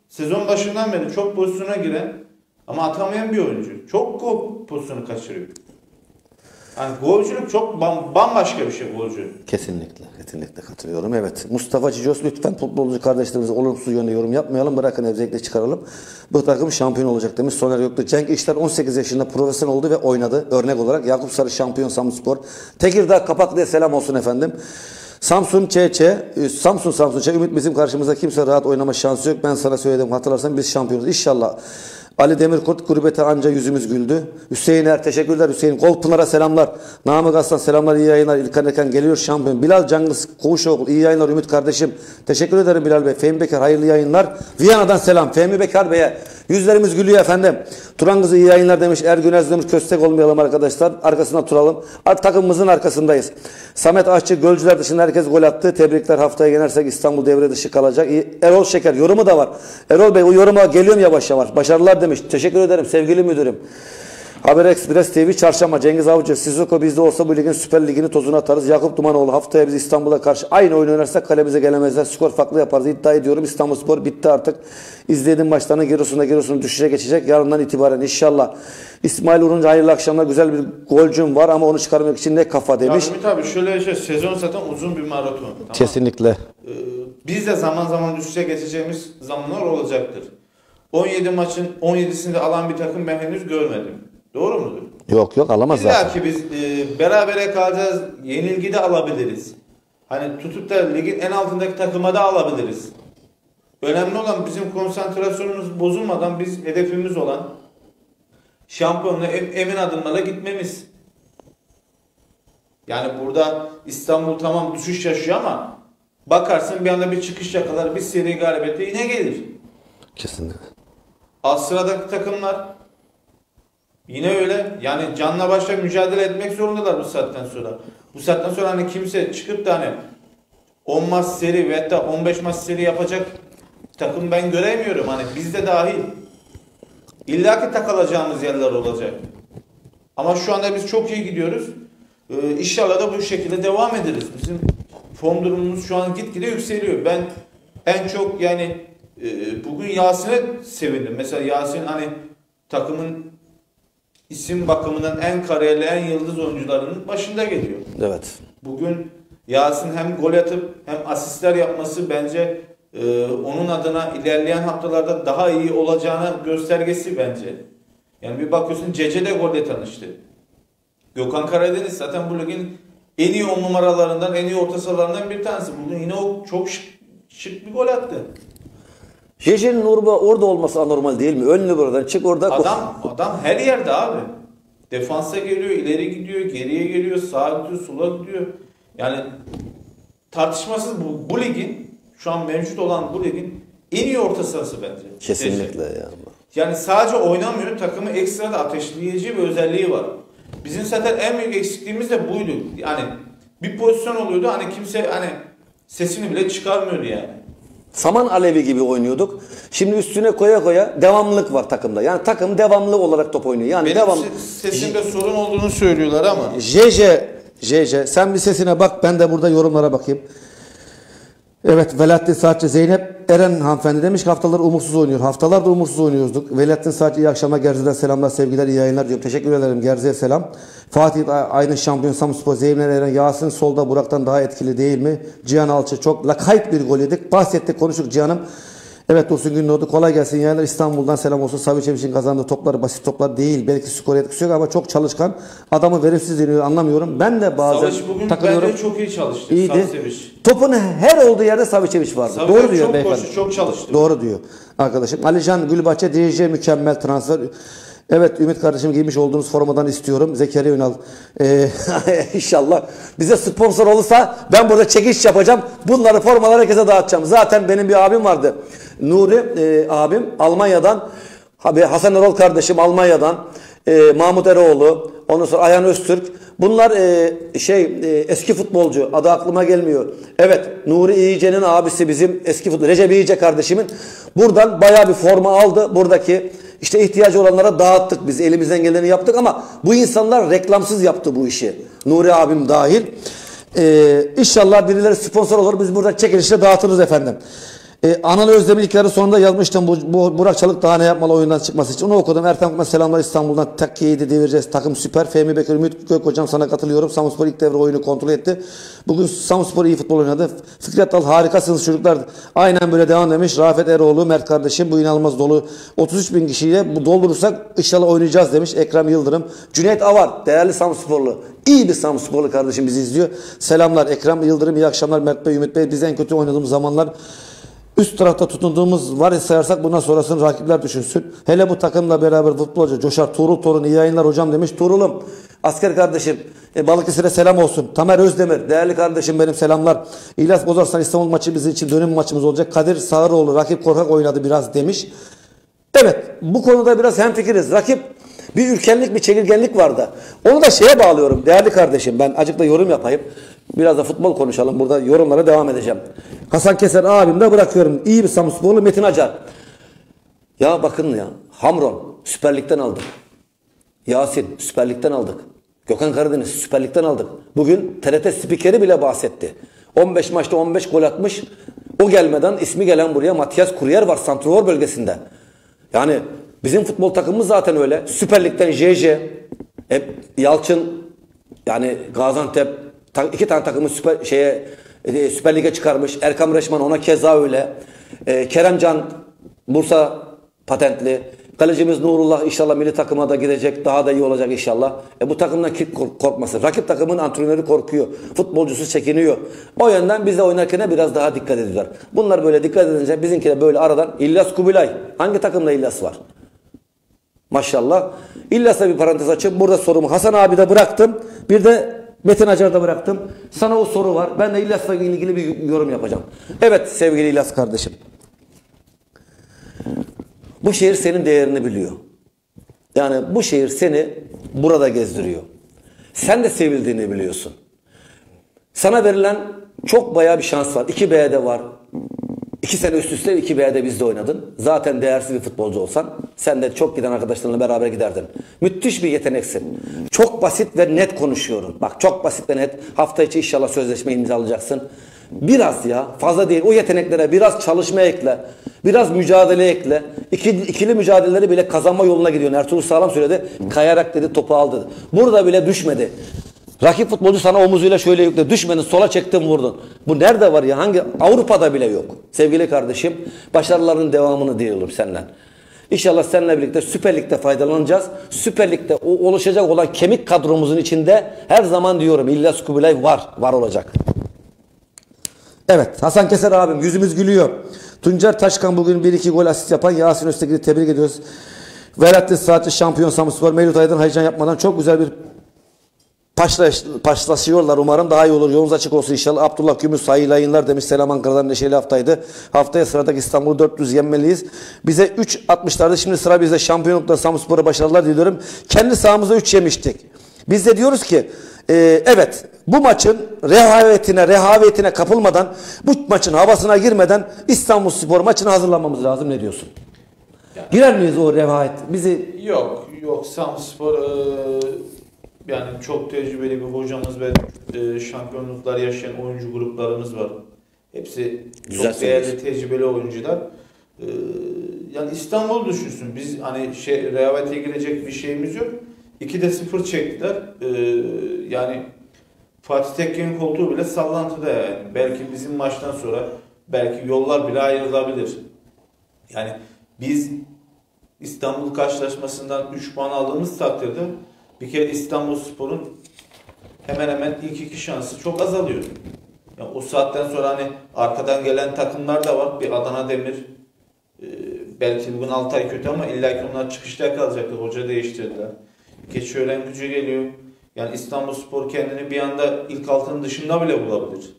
Speaker 6: sezon başından beri çok pozisyona giren ama atamayan bir oyuncu. Çok pozisyonu kaçırıyor. Yani golcülük çok bam- bambaşka bir şey golcülük.
Speaker 5: Kesinlikle, kesinlikle katılıyorum. Evet. Mustafa Cicos lütfen futbolcu kardeşlerimize olumsuz yönde yorum yapmayalım. Bırakın özellikle çıkaralım. Bu takım şampiyon olacak demiş. Soner Yoktu. Cenk İşler 18 yaşında profesyonel oldu ve oynadı. Örnek olarak Yakup Sarı şampiyon Samspor. Tekirdağ Kapaklı'ya selam olsun efendim. Samsun ÇÇ, e, Samsun Samsun ÇÇ, Ümit bizim karşımızda kimse rahat oynama şansı yok. Ben sana söyledim hatırlarsan biz şampiyonuz. İnşallah. Ali Demirkurt gurbete anca yüzümüz güldü. Hüseyin Er teşekkürler Hüseyin. Kolpınar'a selamlar. Namık Aslan selamlar iyi yayınlar. İlkan Eken geliyor şampiyon. Bilal Cangız Koğuşoğlu iyi yayınlar Ümit kardeşim. Teşekkür ederim Bilal Bey. Fehmi Bekar hayırlı yayınlar. Viyana'dan selam. Fehmi Bekar Bey'e. Yüzlerimiz gülüyor efendim. Turan kızı iyi yayınlar demiş. Ergün Özdemir köstek olmayalım arkadaşlar. Arkasına turalım. Takımımızın arkasındayız. Samet Aşçı Gölcüler dışında herkes gol attı. Tebrikler haftaya yenersek İstanbul devre dışı kalacak. Erol Şeker yorumu da var. Erol Bey o yoruma geliyorum yavaş yavaş. Başarılar demiş. Teşekkür ederim sevgili müdürüm. Haber Express TV çarşamba Cengiz Avcı Sissoko bizde olsa bu ligin Süper Ligi'ni tozunu atarız. Yakup Dumanoğlu haftaya biz İstanbul'a karşı aynı oyun oynarsak kalemize gelemezler. Skor farklı yaparız. İddia ediyorum İstanbul Spor bitti artık. İzlediğim maçlarını Giresun'da Giresun'un düşüşe geçecek. Yarından itibaren inşallah. İsmail Uruncu hayırlı akşamlar. Güzel bir golcüm var ama onu çıkarmak için ne kafa
Speaker 6: Ya
Speaker 5: demiş.
Speaker 6: Ümit abi şöyle şey sezon zaten uzun bir maraton. Tamam.
Speaker 5: Kesinlikle.
Speaker 6: Ee, biz de zaman zaman düşüşe geçeceğimiz zamanlar olacaktır. 17 maçın 17'sinde alan bir takım ben henüz görmedim. Doğru mudur?
Speaker 5: Yok yok alamaz
Speaker 6: İlla
Speaker 5: zaten.
Speaker 6: ki biz e, berabere kalacağız. Yenilgi de alabiliriz. Hani tutup da ligin en altındaki takıma da alabiliriz. Önemli olan bizim konsantrasyonumuz bozulmadan biz hedefimiz olan şampiyonluğa em- emin adımlarla gitmemiz. Yani burada İstanbul tamam düşüş yaşıyor ama bakarsın bir anda bir çıkış yakalar bir seri galibiyete yine gelir.
Speaker 5: Kesinlikle.
Speaker 6: Alt sıradaki takımlar Yine öyle. Yani canla başla mücadele etmek zorundalar bu saatten sonra. Bu saatten sonra hani kimse çıkıp da hani 10 maç seri ve hatta 15 maç seri yapacak takım ben göremiyorum. Hani bizde dahil. İlla ki takılacağımız yerler olacak. Ama şu anda biz çok iyi gidiyoruz. Ee, inşallah da bu şekilde devam ederiz. Bizim form durumumuz şu an gitgide yükseliyor. Ben en çok yani e, bugün Yasin'e sevindim. Mesela Yasin hani takımın isim bakımından en kariyerli, en yıldız oyuncularının başında geliyor.
Speaker 5: Evet.
Speaker 6: Bugün Yasin hem gol atıp hem asistler yapması bence e, onun adına ilerleyen haftalarda daha iyi olacağını göstergesi bence. Yani bir bakıyorsun Cece de golle tanıştı. Gökhan Karadeniz zaten bu ligin en iyi on numaralarından, en iyi orta sahalarından bir tanesi. Bugün yine o çok şık, şık bir gol attı.
Speaker 5: Jeje'nin Urba orada olması anormal değil mi? Ön buradan çık orada.
Speaker 6: Adam adam her yerde abi. Defansa geliyor, ileri gidiyor, geriye geliyor, sağa gidiyor, sola gidiyor. Yani tartışmasız bu, bu ligin şu an mevcut olan bu ligin en iyi orta sahası bence.
Speaker 5: Kesinlikle ya.
Speaker 6: Yani sadece oynamıyor, takımı ekstra da ateşleyici bir özelliği var. Bizim zaten en büyük eksikliğimiz de buydu. Yani bir pozisyon oluyordu hani kimse hani sesini bile çıkarmıyordu yani.
Speaker 5: Saman alevi gibi oynuyorduk. Şimdi üstüne koya koya devamlılık var takımda. Yani takım devamlı olarak top oynuyor. Yani
Speaker 6: Benim
Speaker 5: devam.
Speaker 6: se- sesimde sorun olduğunu söylüyorlar ama
Speaker 5: JJ JJ sen bir sesine bak ben de burada yorumlara bakayım. Evet Velahattin Saatçi Zeynep Eren hanımefendi demiş ki haftalar umutsuz oynuyor. Haftalar da umutsuz oynuyorduk. Velahattin Saatçi iyi akşamlar Gerze'den selamlar sevgiler iyi yayınlar diyorum. Teşekkür ederim Gerze'ye selam. Fatih aynı şampiyon Samspor Zeynep Eren Yasin solda Burak'tan daha etkili değil mi? Cihan Alçı çok lakayt bir gol yedik. Bahsettik konuştuk Cihan'ım. Evet Dursun Gündoğdu kolay gelsin yayınlar İstanbul'dan selam olsun. Savicevic'in kazandığı toplar basit toplar değil. Belki skor etkisi yok ama çok çalışkan. Adamı verimsiz deniyor anlamıyorum. Ben de bazen
Speaker 6: Savaş bugün
Speaker 5: takılıyorum.
Speaker 6: bence çok iyi çalıştı.
Speaker 5: İyiydi.
Speaker 6: Savsevic.
Speaker 5: Topun her olduğu yerde Savicevic vardı.
Speaker 6: Savicevic
Speaker 5: Doğru diyor
Speaker 6: çok
Speaker 5: beyefendi.
Speaker 6: koştu, çok çalıştı.
Speaker 5: Doğru diyor arkadaşım. Alican Gülbahçe DJ mükemmel transfer. Evet Ümit kardeşim giymiş olduğunuz formadan istiyorum. Zekeriya Ünal. Ee, inşallah bize sponsor olursa ben burada çekiş yapacağım. Bunları formaları herkese dağıtacağım. Zaten benim bir abim vardı. Nuri e, abim Almanya'dan. Abi Hasan Erol kardeşim Almanya'dan. E, Mahmut Eroğlu. Ondan sonra Ayhan Öztürk. Bunlar e, şey e, eski futbolcu. Adı aklıma gelmiyor. Evet Nuri İyice'nin abisi bizim eski futbolcu. Recep İyice kardeşimin. Buradan bayağı bir forma aldı. Buradaki işte ihtiyacı olanlara dağıttık biz. Elimizden geleni yaptık ama bu insanlar reklamsız yaptı bu işi. Nuri abim dahil. Ee, inşallah birileri sponsor olur. Biz burada çekilişle dağıtırız efendim. Özdemir ilk yarı sonunda yazmıştım bu, bu Burak Çalık daha ne yapmalı oyundan çıkması için. Onu okudum. Ertem Kutman selamlar İstanbul'dan. Takkiye'yi devireceğiz. Takım süper. Fehmi Bekir, Ümit Gök hocam sana katılıyorum. Samspor ilk devre oyunu kontrol etti. Bugün Samspor iyi futbol oynadı. Fikret Dal harikasınız çocuklar. Aynen böyle devam demiş. Rafet Eroğlu, Mert kardeşim bu inanılmaz dolu. 33 bin kişiyle bu doldurursak inşallah oynayacağız demiş. Ekrem Yıldırım. Cüneyt Avar değerli Samsporlu. İyi bir Samsporlu kardeşim bizi izliyor. Selamlar Ekrem Yıldırım. iyi akşamlar Mert Bey, Ümit Bey. Biz en kötü oynadığımız zamanlar Üst tarafta tutunduğumuz var sayarsak bundan sonrasını rakipler düşünsün. Hele bu takımla beraber futbolcu Coşar Tuğrul Torun iyi yayınlar hocam demiş. Tuğrul'um asker kardeşim e, Balıkesir'e selam olsun. Tamer Özdemir değerli kardeşim benim selamlar. İlyas Bozarslan İstanbul maçı bizim için dönüm maçımız olacak. Kadir Sağıroğlu rakip korkak oynadı biraz demiş. Evet bu konuda biraz hemfikiriz. Rakip bir ürkenlik bir çekirgenlik vardı. Onu da şeye bağlıyorum değerli kardeşim ben acık yorum yapayım. Biraz da futbol konuşalım burada yorumlara devam edeceğim. Hasan Keser abim de bırakıyorum. İyi bir Samsporlu Metin Acar. Ya bakın ya Hamron Süper Lig'den aldık. Yasin Süper Lig'den aldık. Gökhan Karadeniz Süper Lig'den aldık. Bugün TRT spikeri bile bahsetti. 15 maçta 15 gol atmış. O gelmeden ismi gelen buraya Matias Kuryer var Santrofor bölgesinde. Yani bizim futbol takımımız zaten öyle. Süper Lig'den JJ, e, Yalçın yani Gaziantep ta, iki tane takımı süper şeye e, Süper Lig'e çıkarmış. Erkam Reşman ona keza öyle. E, Keremcan Bursa patentli. Kalecimiz Nurullah inşallah milli takıma da gidecek. Daha da iyi olacak inşallah. E bu takımdan kim kork- korkmasın? Rakip takımın antrenörü korkuyor. Futbolcusu çekiniyor. O yönden biz de oynarken biraz daha dikkat ediyorlar. Bunlar böyle dikkat edince bizimki de böyle aradan İlyas Kubilay. Hangi takımda İlyas var? Maşallah. İlyas'a bir parantez açıp burada sorumu Hasan abi de bıraktım. Bir de Metin Acar'da bıraktım. Sana o soru var. Ben de İlyas'la ilgili bir yorum yapacağım. Evet sevgili İlyas kardeşim. Bu şehir senin değerini biliyor. Yani bu şehir seni burada gezdiriyor. Sen de sevildiğini biliyorsun. Sana verilen çok bayağı bir şans var. 2B'de var. İki sene üst üste 2B'de bizde oynadın. Zaten değersiz bir futbolcu olsan sen de çok giden arkadaşlarınla beraber giderdin. Müthiş bir yeteneksin. Çok basit ve net konuşuyorum. Bak çok basit ve net. Hafta içi inşallah sözleşme imzalayacaksın. Biraz ya fazla değil. O yeteneklere biraz çalışma ekle. Biraz mücadele ekle. İki, ikili mücadeleleri bile kazanma yoluna gidiyor. Ertuğrul Sağlam söyledi. Kayarak dedi topu aldı. Burada bile düşmedi. Rakip futbolcu sana omuzuyla şöyle yükle. Düşmedin sola çektin vurdun. Bu nerede var ya? Hangi Avrupa'da bile yok. Sevgili kardeşim başarılarının devamını diliyorum senden. İnşallah seninle birlikte Süper Lig'de faydalanacağız. Süper Lig'de o oluşacak olan kemik kadromuzun içinde her zaman diyorum İlyas Kubilay var. Var olacak. Evet Hasan Keser abim yüzümüz gülüyor. Tuncer Taşkan bugün 1-2 gol asist yapan Yasin Öztekin'i tebrik ediyoruz. Velatli Saatçi şampiyon Samspor Mevlüt Aydın heyecan yapmadan çok güzel bir Paşlaş, paşlaşıyorlar umarım daha iyi olur. Yolunuz açık olsun inşallah. Abdullah Gümüş hayırlı yayınlar demiş. Selam Ankara'dan neşeli haftaydı. Haftaya sıradaki İstanbul 400 yenmeliyiz. Bize 3 atmışlardı. Şimdi sıra bizde şampiyonlukta Samspor'a başarılar diliyorum. Kendi sahamızda 3 yemiştik. Biz de diyoruz ki e, evet bu maçın rehavetine rehavetine kapılmadan bu maçın havasına girmeden İstanbul Spor maçına hazırlanmamız lazım. Ne diyorsun? Girer miyiz o rehavet? Bizi
Speaker 6: Yok yok Samspor e, yani çok tecrübeli bir hocamız ve e, şampiyonluklar yaşayan oyuncu gruplarımız var. Hepsi
Speaker 5: Güzel
Speaker 6: çok değerli
Speaker 5: söylüyorsun.
Speaker 6: tecrübeli oyuncular. E, yani İstanbul düşünsün. Biz hani şey rehavete girecek bir şeyimiz yok. 2'de 0 çektiler. E, yani Fatih Tekke'nin koltuğu bile sallantıda yani. Belki bizim maçtan sonra belki yollar bile ayrılabilir. Yani biz İstanbul karşılaşmasından 3 puan aldığımız takdirde bir kere İstanbul Spor'un hemen hemen ilk iki şansı çok azalıyor. Yani o saatten sonra hani arkadan gelen takımlar da var. Bir Adana Demir e, belki bugün Altay kötü ama illa ki onlar çıkışta kalacaktı. Hoca değiştirdiler. Keçiören gücü geliyor. Yani İstanbul Spor kendini bir anda ilk altının dışında bile bulabilir.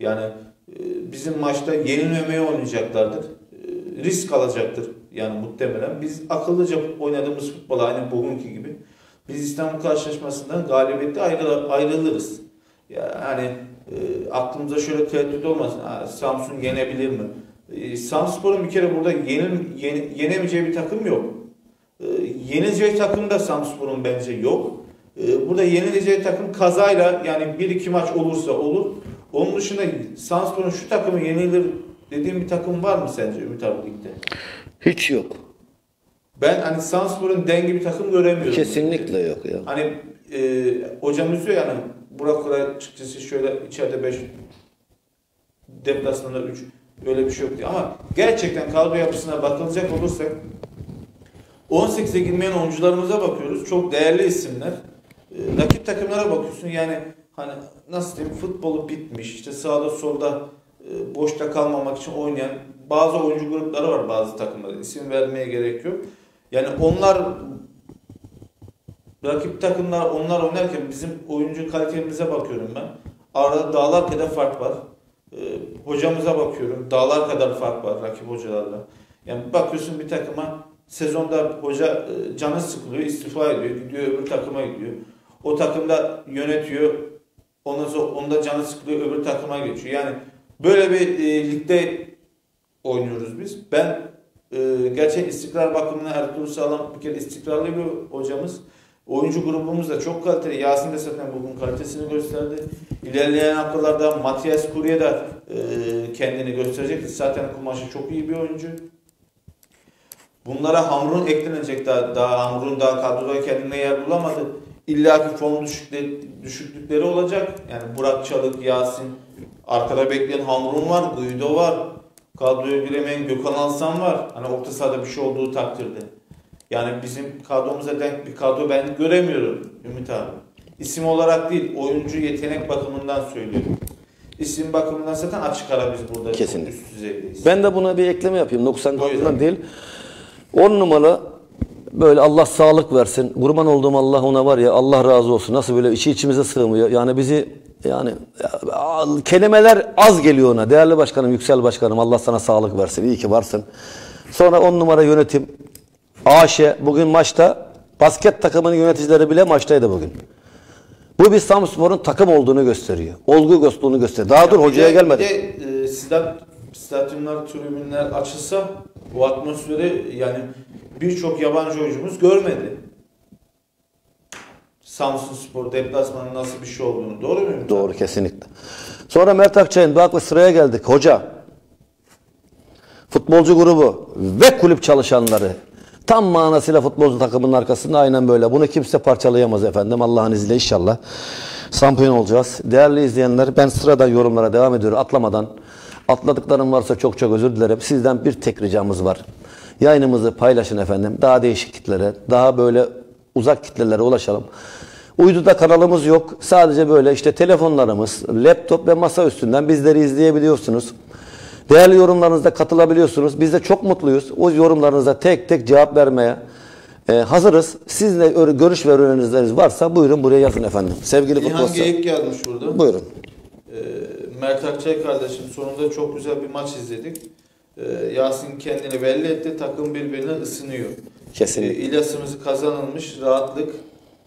Speaker 6: Yani e, bizim maçta yenilmemeye oynayacaklardır. E, risk alacaktır. Yani muhtemelen biz akıllıca oynadığımız futbol aynı bugünkü gibi. Biz İstanbul karşılaşmasından galibiyette ayrı, ayrılırız. Yani e, aklımıza şöyle tereddüt olmasın. Ha, Samsun yenebilir mi? E, Samspor'un bir kere burada yenil, yene- yenemeyeceği bir takım yok. E, yenileceği takım da Samspor'un bence yok. E, burada yenileceği takım kazayla yani bir iki maç olursa olur. Onun dışında Samspor'un şu takımı yenilir dediğim bir takım var mı sence Ümit abi Lig'de?
Speaker 5: hiç yok.
Speaker 6: Ben hani Samspor'un dengi bir takım göremiyorum.
Speaker 5: Kesinlikle yok ya.
Speaker 6: Hani e, hocamız diyor yani Burak Kuray açıkçası şöyle içeride 5 deplasmanda 3 öyle bir şey yok diyor. Ama gerçekten kadro yapısına bakılacak olursak 18'e girmeyen oyuncularımıza bakıyoruz. Çok değerli isimler. E, rakip takımlara bakıyorsun yani hani nasıl diyeyim futbolu bitmiş işte sağda solda e, boşta kalmamak için oynayan bazı oyuncu grupları var bazı takımların. İsim vermeye gerek yok. Yani onlar rakip takımlar onlar oynarken bizim oyuncu kalitemize bakıyorum ben. Arada dağlar kadar fark var. Ee, hocamıza bakıyorum. Dağlar kadar fark var rakip hocalarla. Yani bakıyorsun bir takıma sezonda hoca e, canı sıkılıyor, istifa ediyor, gidiyor öbür takıma gidiyor. O takımda yönetiyor. Ondan sonra onda canı sıkılıyor, öbür takıma geçiyor. Yani böyle bir e, ligde oynuyoruz biz. Ben e, gerçek istikrar bakımından Ertuğrul Sağlam bir kere istikrarlı bir hocamız. Oyuncu grubumuz da çok kaliteli. Yasin de zaten bugün kalitesini gösterdi. İlerleyen haftalarda Matias Kurye de e, kendini gösterecek. Zaten kumaşı çok iyi bir oyuncu. Bunlara Hamrun eklenecek daha, daha Hamrun daha kadroda kendine yer bulamadı. İlla ki form düşükleri, düşüklükleri olacak. Yani Burak Çalık, Yasin, arkada bekleyen Hamrun var, Guido var. Kadroya giremeyen Gökhan Alsan var. Hani orta sahada bir şey olduğu takdirde. Yani bizim kadromuza denk bir kadro ben göremiyorum Ümit abi. İsim olarak değil, oyuncu yetenek bakımından söylüyorum. İsim bakımından zaten açık ara biz burada
Speaker 5: Kesinlikle.
Speaker 6: üst düzeydeyiz.
Speaker 5: Ben de buna bir ekleme yapayım. 90
Speaker 6: Buyurun.
Speaker 5: kadrodan değil. 10 numara böyle Allah sağlık versin. Kurban olduğum Allah ona var ya Allah razı olsun. Nasıl böyle içi içimize sığmıyor. Yani bizi yani ya, kelimeler az geliyor ona. Değerli başkanım, yüksel başkanım Allah sana sağlık versin. İyi ki varsın. Sonra 10 numara yönetim. Aşe bugün maçta Basket takımının yöneticileri bile maçtaydı bugün. Bu bir Samspor'un takım olduğunu gösteriyor. Olgu dostluğunu gösteriyor. Daha dur
Speaker 6: Bir
Speaker 5: hocaya gelmedi.
Speaker 6: Bir de e, stadyumlar, tribünler açılsa bu atmosferi yani birçok yabancı oyuncumuz görmedi. Samsun Spor deplasmanın nasıl bir şey olduğunu. Doğru muyum?
Speaker 5: Doğru kesinlikle. Sonra Mert Akçay'ın bak sıraya geldik. Hoca, futbolcu grubu ve kulüp çalışanları tam manasıyla futbolcu takımının arkasında aynen böyle. Bunu kimse parçalayamaz efendim. Allah'ın izniyle inşallah şampiyon olacağız. Değerli izleyenler ben sıradan yorumlara devam ediyorum atlamadan. Atladıklarım varsa çok çok özür dilerim. Sizden bir tek ricamız var. Yayınımızı paylaşın efendim. Daha değişik kitlere, daha böyle uzak kitlelere ulaşalım. Uyduda kanalımız yok. Sadece böyle işte telefonlarımız, laptop ve masa üstünden bizleri izleyebiliyorsunuz. Değerli yorumlarınızda katılabiliyorsunuz. Biz de çok mutluyuz. O yorumlarınıza tek tek cevap vermeye e, hazırız. Sizle ö- görüş ve önerileriniz varsa buyurun buraya yazın efendim. Sevgili
Speaker 6: İlhan
Speaker 5: futbolcu.
Speaker 6: Geyik gelmiş burada.
Speaker 5: Buyurun.
Speaker 6: Ee, Mert Akçay kardeşim sonunda çok güzel bir maç izledik. Ee, Yasin kendini belli etti. Takım birbirine ısınıyor.
Speaker 5: Kesinlikle.
Speaker 6: Ee, İlyas'ımız kazanılmış. Rahatlık.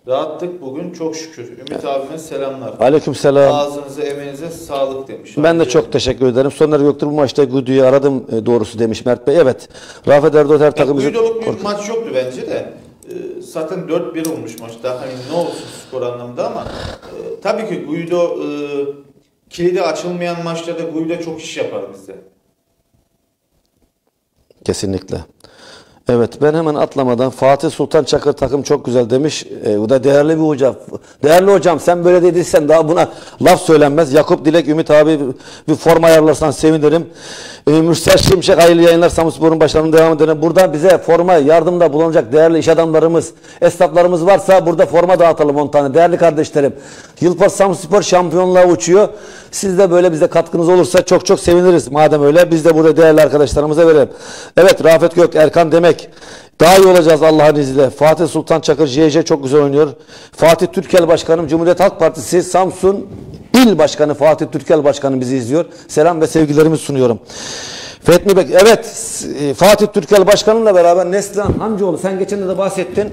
Speaker 6: Rahatlık bugün çok şükür. Ümit abime selamlar.
Speaker 5: Aleykümselam.
Speaker 6: Ağzınıza emeğinize sağlık demiş.
Speaker 5: Ben de çok teşekkür ederim. Soner yoktur bu maçta Gudu'yu aradım e, doğrusu demiş Mert Bey. Evet. Rafet Erdoğan her
Speaker 6: Ya,
Speaker 5: takımımızı...
Speaker 6: Guido'luk bir maç yoktu bence de. Ee, zaten 4-1 olmuş maç. Daha hani ne olsun skor anlamında ama e, tabii ki Guido e, kilidi açılmayan maçlarda Guido çok iş yapar bizde.
Speaker 5: Kesinlikle. Evet ben hemen atlamadan Fatih Sultan Çakır takım çok güzel demiş. E, bu da değerli bir hoca. Değerli hocam sen böyle dediysen daha buna laf söylenmez. Yakup Dilek Ümit abi bir, forma ayarlarsan sevinirim. E, Mürsel Şimşek hayırlı yayınlar Samspor'un başlarına devam edelim. Burada bize forma yardımda bulunacak değerli iş adamlarımız, esnaflarımız varsa burada forma dağıtalım 10 tane. Değerli kardeşlerim. Yılpaz Samspor şampiyonluğa uçuyor. Siz de böyle bize katkınız olursa çok çok seviniriz. Madem öyle biz de burada değerli arkadaşlarımıza verelim. Evet Rafet Gök, Erkan Demek. Daha iyi olacağız Allah'ın izniyle. Fatih Sultan Çakır JJ çok güzel oynuyor. Fatih Türkel Başkanım Cumhuriyet Halk Partisi Samsun İl Başkanı Fatih Türkel Başkanım bizi izliyor. Selam ve sevgilerimi sunuyorum. Fetmi Bek, evet e, Fatih Türkel Başkanımla beraber Neslihan Hancıoğlu sen geçen de bahsettin.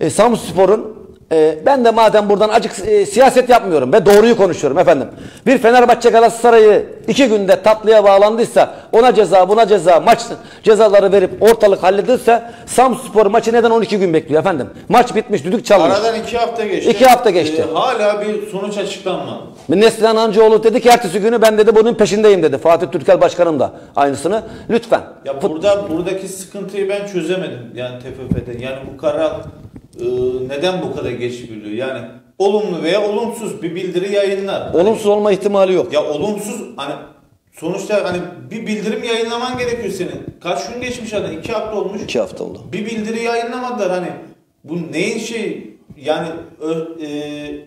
Speaker 5: E, Samsunspor'un e, ben de madem buradan acık e, siyaset yapmıyorum ve doğruyu konuşuyorum efendim. Bir Fenerbahçe Galatasaray'ı iki günde tatlıya bağlandıysa ona ceza buna ceza maç cezaları verip ortalık halledilse Samsunspor maçı neden 12 gün bekliyor efendim? Maç bitmiş düdük çalmış.
Speaker 6: Aradan iki hafta geçti.
Speaker 5: İki hafta geçti.
Speaker 6: Ee, hala bir sonuç açıklanmadı.
Speaker 5: Neslihan Hancıoğlu dedi ki ertesi günü ben dedi bunun peşindeyim dedi. Fatih Türkel Başkanım da aynısını. Lütfen.
Speaker 6: Ya burada buradaki sıkıntıyı ben çözemedim yani TFF'de. Yani bu karar neden bu kadar geç veriliyor? Yani olumlu veya olumsuz bir bildiri yayınlar.
Speaker 5: Olumsuz olma ihtimali yok.
Speaker 6: Ya olumsuz hani sonuçta hani bir bildirim yayınlaman gerekiyor senin. Kaç gün geçmiş hani iki hafta olmuş.
Speaker 5: İki hafta oldu.
Speaker 6: Bir bildiri yayınlamadılar hani bu neyin şey yani e,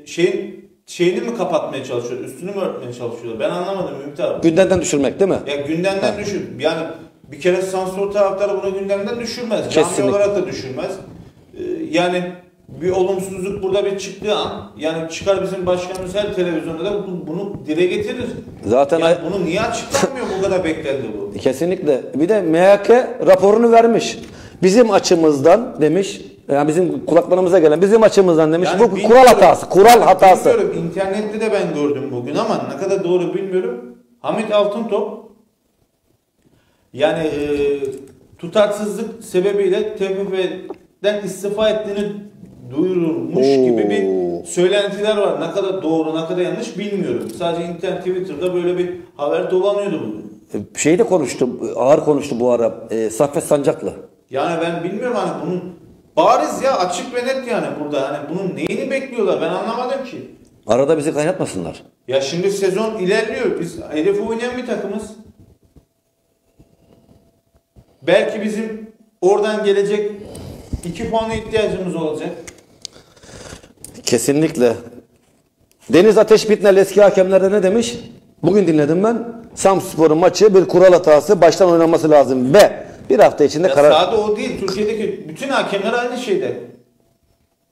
Speaker 6: şeyin şeyini mi kapatmaya çalışıyor, üstünü mü örtmeye çalışıyorlar? Ben anlamadım Ümit abi.
Speaker 5: Gündemden düşürmek değil mi?
Speaker 6: Ya gündemden düşür. Yani bir kere sansür taraftarı bunu gündemden düşürmez.
Speaker 5: Kesinlikle.
Speaker 6: Cami olarak da düşürmez. Ee, yani bir olumsuzluk burada bir çıktığı an yani çıkar bizim başkanımız her televizyonda da bu- bunu dile getirir.
Speaker 5: Zaten
Speaker 6: yani bunu niye açıklanmıyor bu kadar beklendi bu?
Speaker 5: Kesinlikle. Bir de MHK raporunu vermiş. Bizim açımızdan demiş. Yani bizim kulaklarımıza gelen bizim açımızdan demiş.
Speaker 6: Yani
Speaker 5: bu kural hatası. Kural hatası.
Speaker 6: Bilmiyorum. İnternette de ben gördüm bugün ama ne kadar doğru bilmiyorum. Hamit Altıntop yani e, tutarsızlık sebebiyle TFF'den istifa ettiğini duyurulmuş
Speaker 5: Oo.
Speaker 6: gibi bir söylentiler var. Ne kadar doğru ne kadar yanlış bilmiyorum. Sadece internet Twitter'da böyle bir haber dolanıyordu bugün.
Speaker 5: Şey de konuştu. Ağır konuştu bu ara. E, Saffet Sancaklı.
Speaker 6: Yani ben bilmiyorum hani bunun bariz ya açık ve net yani burada hani bunun neyini bekliyorlar ben anlamadım ki.
Speaker 5: Arada bizi kaynatmasınlar.
Speaker 6: Ya şimdi sezon ilerliyor. Biz hedefe oynayan bir takımız. Belki bizim oradan gelecek 2 puana ihtiyacımız olacak.
Speaker 5: Kesinlikle. Deniz Ateş Bitnel eski hakemlere ne demiş? Bugün dinledim ben. Samspor'un maçı bir kural hatası baştan oynanması lazım ve bir hafta içinde
Speaker 6: Ya
Speaker 5: karar...
Speaker 6: sahada o değil. Türkiye'deki bütün hakemler aynı şeyde.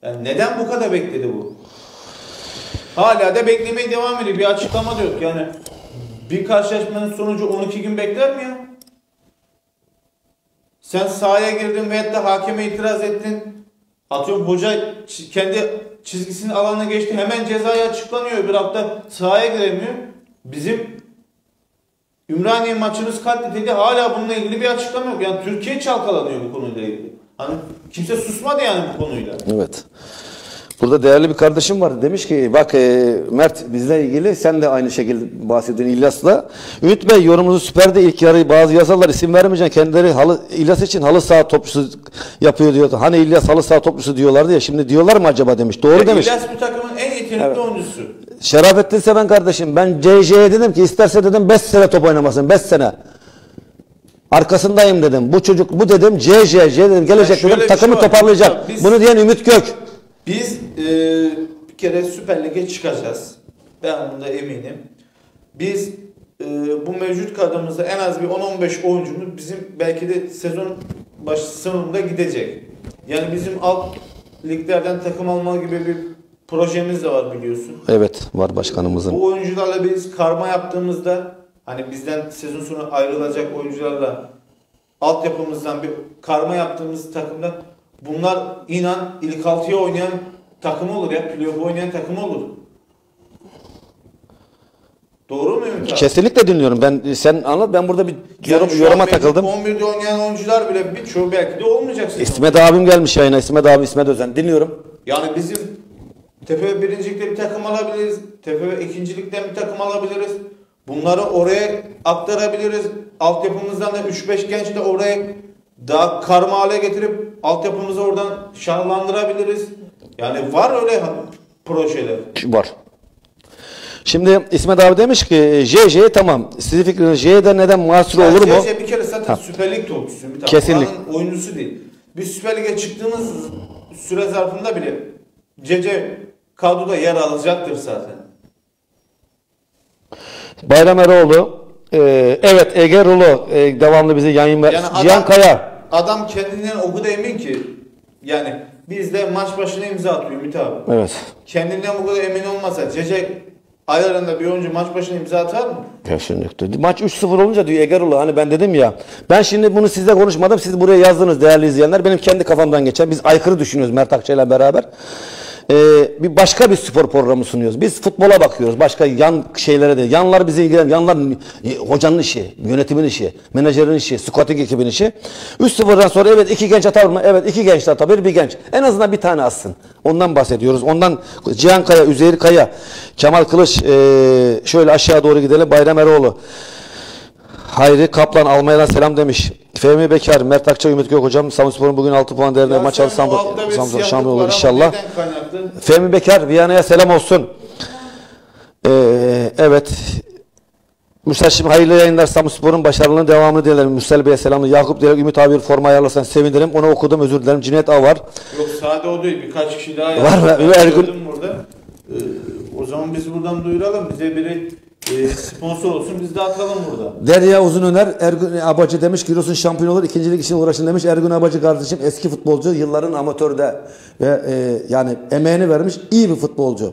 Speaker 6: Yani neden bu kadar bekledi bu? Hala da beklemeye devam ediyor. Bir açıklama da yok. Yani bir karşılaşmanın sonucu 12 gün bekler mi ya? Sen sahaya girdin veyahut da hakeme itiraz ettin. Atıyorum hoca kendi çizgisinin alanına geçti. Hemen cezaya açıklanıyor. Bir hafta sahaya giremiyor. Bizim Ümraniye maçınız katledildi. Hala bununla ilgili bir açıklama yok. Yani Türkiye çalkalanıyor bu konuyla ilgili. Hani kimse susmadı yani bu konuyla.
Speaker 5: Evet. Burada değerli bir kardeşim var. Demiş ki bak e, Mert bizle ilgili sen de aynı şekilde bahsediyorsun İlyas'la. Ümit Bey yorumunuzu süperdi. İlk yarı bazı yazarlar isim vermeyeceksin. Kendileri halı, İlyas için halı saha topçusu yapıyor diyordu. Hani İlyas halı saha topçusu diyorlardı ya. Şimdi diyorlar mı acaba demiş. Doğru demiş.
Speaker 6: İlyas bu takımın en yetenekli oyuncusu.
Speaker 5: Şerafettin Seven kardeşim ben CJ'ye dedim ki isterse dedim 5 sene top oynamasın 5 sene. Arkasındayım dedim. Bu çocuk bu dedim CJ, dedim gelecek
Speaker 6: şöyle
Speaker 5: dedim takımı
Speaker 6: şey var.
Speaker 5: toparlayacak.
Speaker 6: Biz-
Speaker 5: Bunu diyen Ümit Gök.
Speaker 6: Biz e, bir kere Süper Lig'e çıkacağız. Ben bunda eminim. Biz e, bu mevcut kadromuzda en az bir 10-15 oyuncumuz bizim belki de sezon başı sonunda gidecek. Yani bizim alt liglerden takım alma gibi bir projemiz de var biliyorsun.
Speaker 5: Evet var başkanımızın.
Speaker 6: Bu oyuncularla biz karma yaptığımızda hani bizden sezon sonu ayrılacak oyuncularla altyapımızdan bir karma yaptığımız takımda bunlar inan ilk altıya oynayan takım olur ya. Playoff oynayan takım olur. Doğru mu Ümit abi?
Speaker 5: Kesinlikle dinliyorum. Ben sen anlat ben burada bir yorum,
Speaker 6: şu
Speaker 5: yoruma
Speaker 6: mevcut
Speaker 5: takıldım.
Speaker 6: 11'de oynayan oyuncular bile birçoğu belki de olmayacak. sezon.
Speaker 5: İsmet abim gelmiş yayına. İsmet abi İsmet Özen. Dinliyorum.
Speaker 6: Yani bizim Tepe birincilikte bir takım alabiliriz. Tepe ikincilikten bir takım alabiliriz. Bunları oraya aktarabiliriz. Altyapımızdan da 3-5 genç de oraya daha karma hale getirip altyapımızı oradan şahlandırabiliriz. Yani var öyle ha- projeler.
Speaker 5: Var. Şimdi İsmet abi demiş ki JJ tamam. Sizin fikriniz J'de neden mahsur olur mu?
Speaker 6: CC bir kere zaten Süper Lig topçusu. Bir.
Speaker 5: Kesinlikle.
Speaker 6: Oyuncusu değil. Biz Süper Lig'e çıktığımız süre zarfında bile CC kadroda yer alacaktır zaten.
Speaker 5: Bayram Eroğlu. E, evet Ege Rulo e, devamlı bizi yayın ver.
Speaker 6: Yani
Speaker 5: Cihan
Speaker 6: adam-
Speaker 5: Kaya.
Speaker 6: Adam kendinden o kadar emin ki yani bizde maç başına imza atıyor Ümit abi.
Speaker 5: Evet.
Speaker 6: Kendinden bu kadar emin olmasa Cece ayarında bir oyuncu maç başına imza atar mı?
Speaker 5: Kesinlikle. Maç 3-0 olunca diyor Egerullah hani ben dedim ya. Ben şimdi bunu sizle konuşmadım. Siz buraya yazdınız değerli izleyenler. Benim kendi kafamdan geçen. Biz aykırı düşünüyoruz Mert Akça ile beraber. Ee, bir başka bir spor programı sunuyoruz. Biz futbola bakıyoruz. Başka yan şeylere de. Yanlar bizi ilgilen. Yanlar e, hocanın işi, yönetimin işi, menajerin işi, scouting ekibinin işi. 3-0'dan sonra evet iki genç atar mı? Evet iki genç atabilir bir genç. En azından bir tane atsın. Ondan bahsediyoruz. Ondan Cihan Kaya, Üzeyir Kaya, Kemal Kılıç e, şöyle aşağı doğru gidelim. Bayram Eroğlu. Hayri Kaplan Almanya'dan selam demiş. Fehmi Bekar, Mert Akça, Ümit Gök hocam. Samsunspor'un bugün 6 puan değerinde maç
Speaker 6: o
Speaker 5: Samsun, şampiyon
Speaker 6: var
Speaker 5: olur inşallah. Fehmi Bekar, Viyana'ya selam olsun. Ee, evet. Müsteşim hayırlı yayınlar. Samsunspor'un başarılarının devamını dilerim. Müstel Bey'e selamlar. Yakup Dilek, Ümit abi forma ayarlasan sevinirim. Onu okudum özür dilerim. Cüneyt Av var.
Speaker 6: Yok sade o değil birkaç kişi daha
Speaker 5: Var
Speaker 6: yazdı.
Speaker 5: mı? Ergün-
Speaker 6: burada. Ee, o zaman biz buradan duyuralım. Bize biri e, sponsor olsun biz de atalım burada.
Speaker 5: Derya Uzunöner, Ergün Abacı demiş Giresun şampiyon olur. ikincilik için uğraşın demiş. Ergün Abacı kardeşim eski futbolcu. Yılların amatörde ve e, yani emeğini vermiş. iyi bir futbolcu.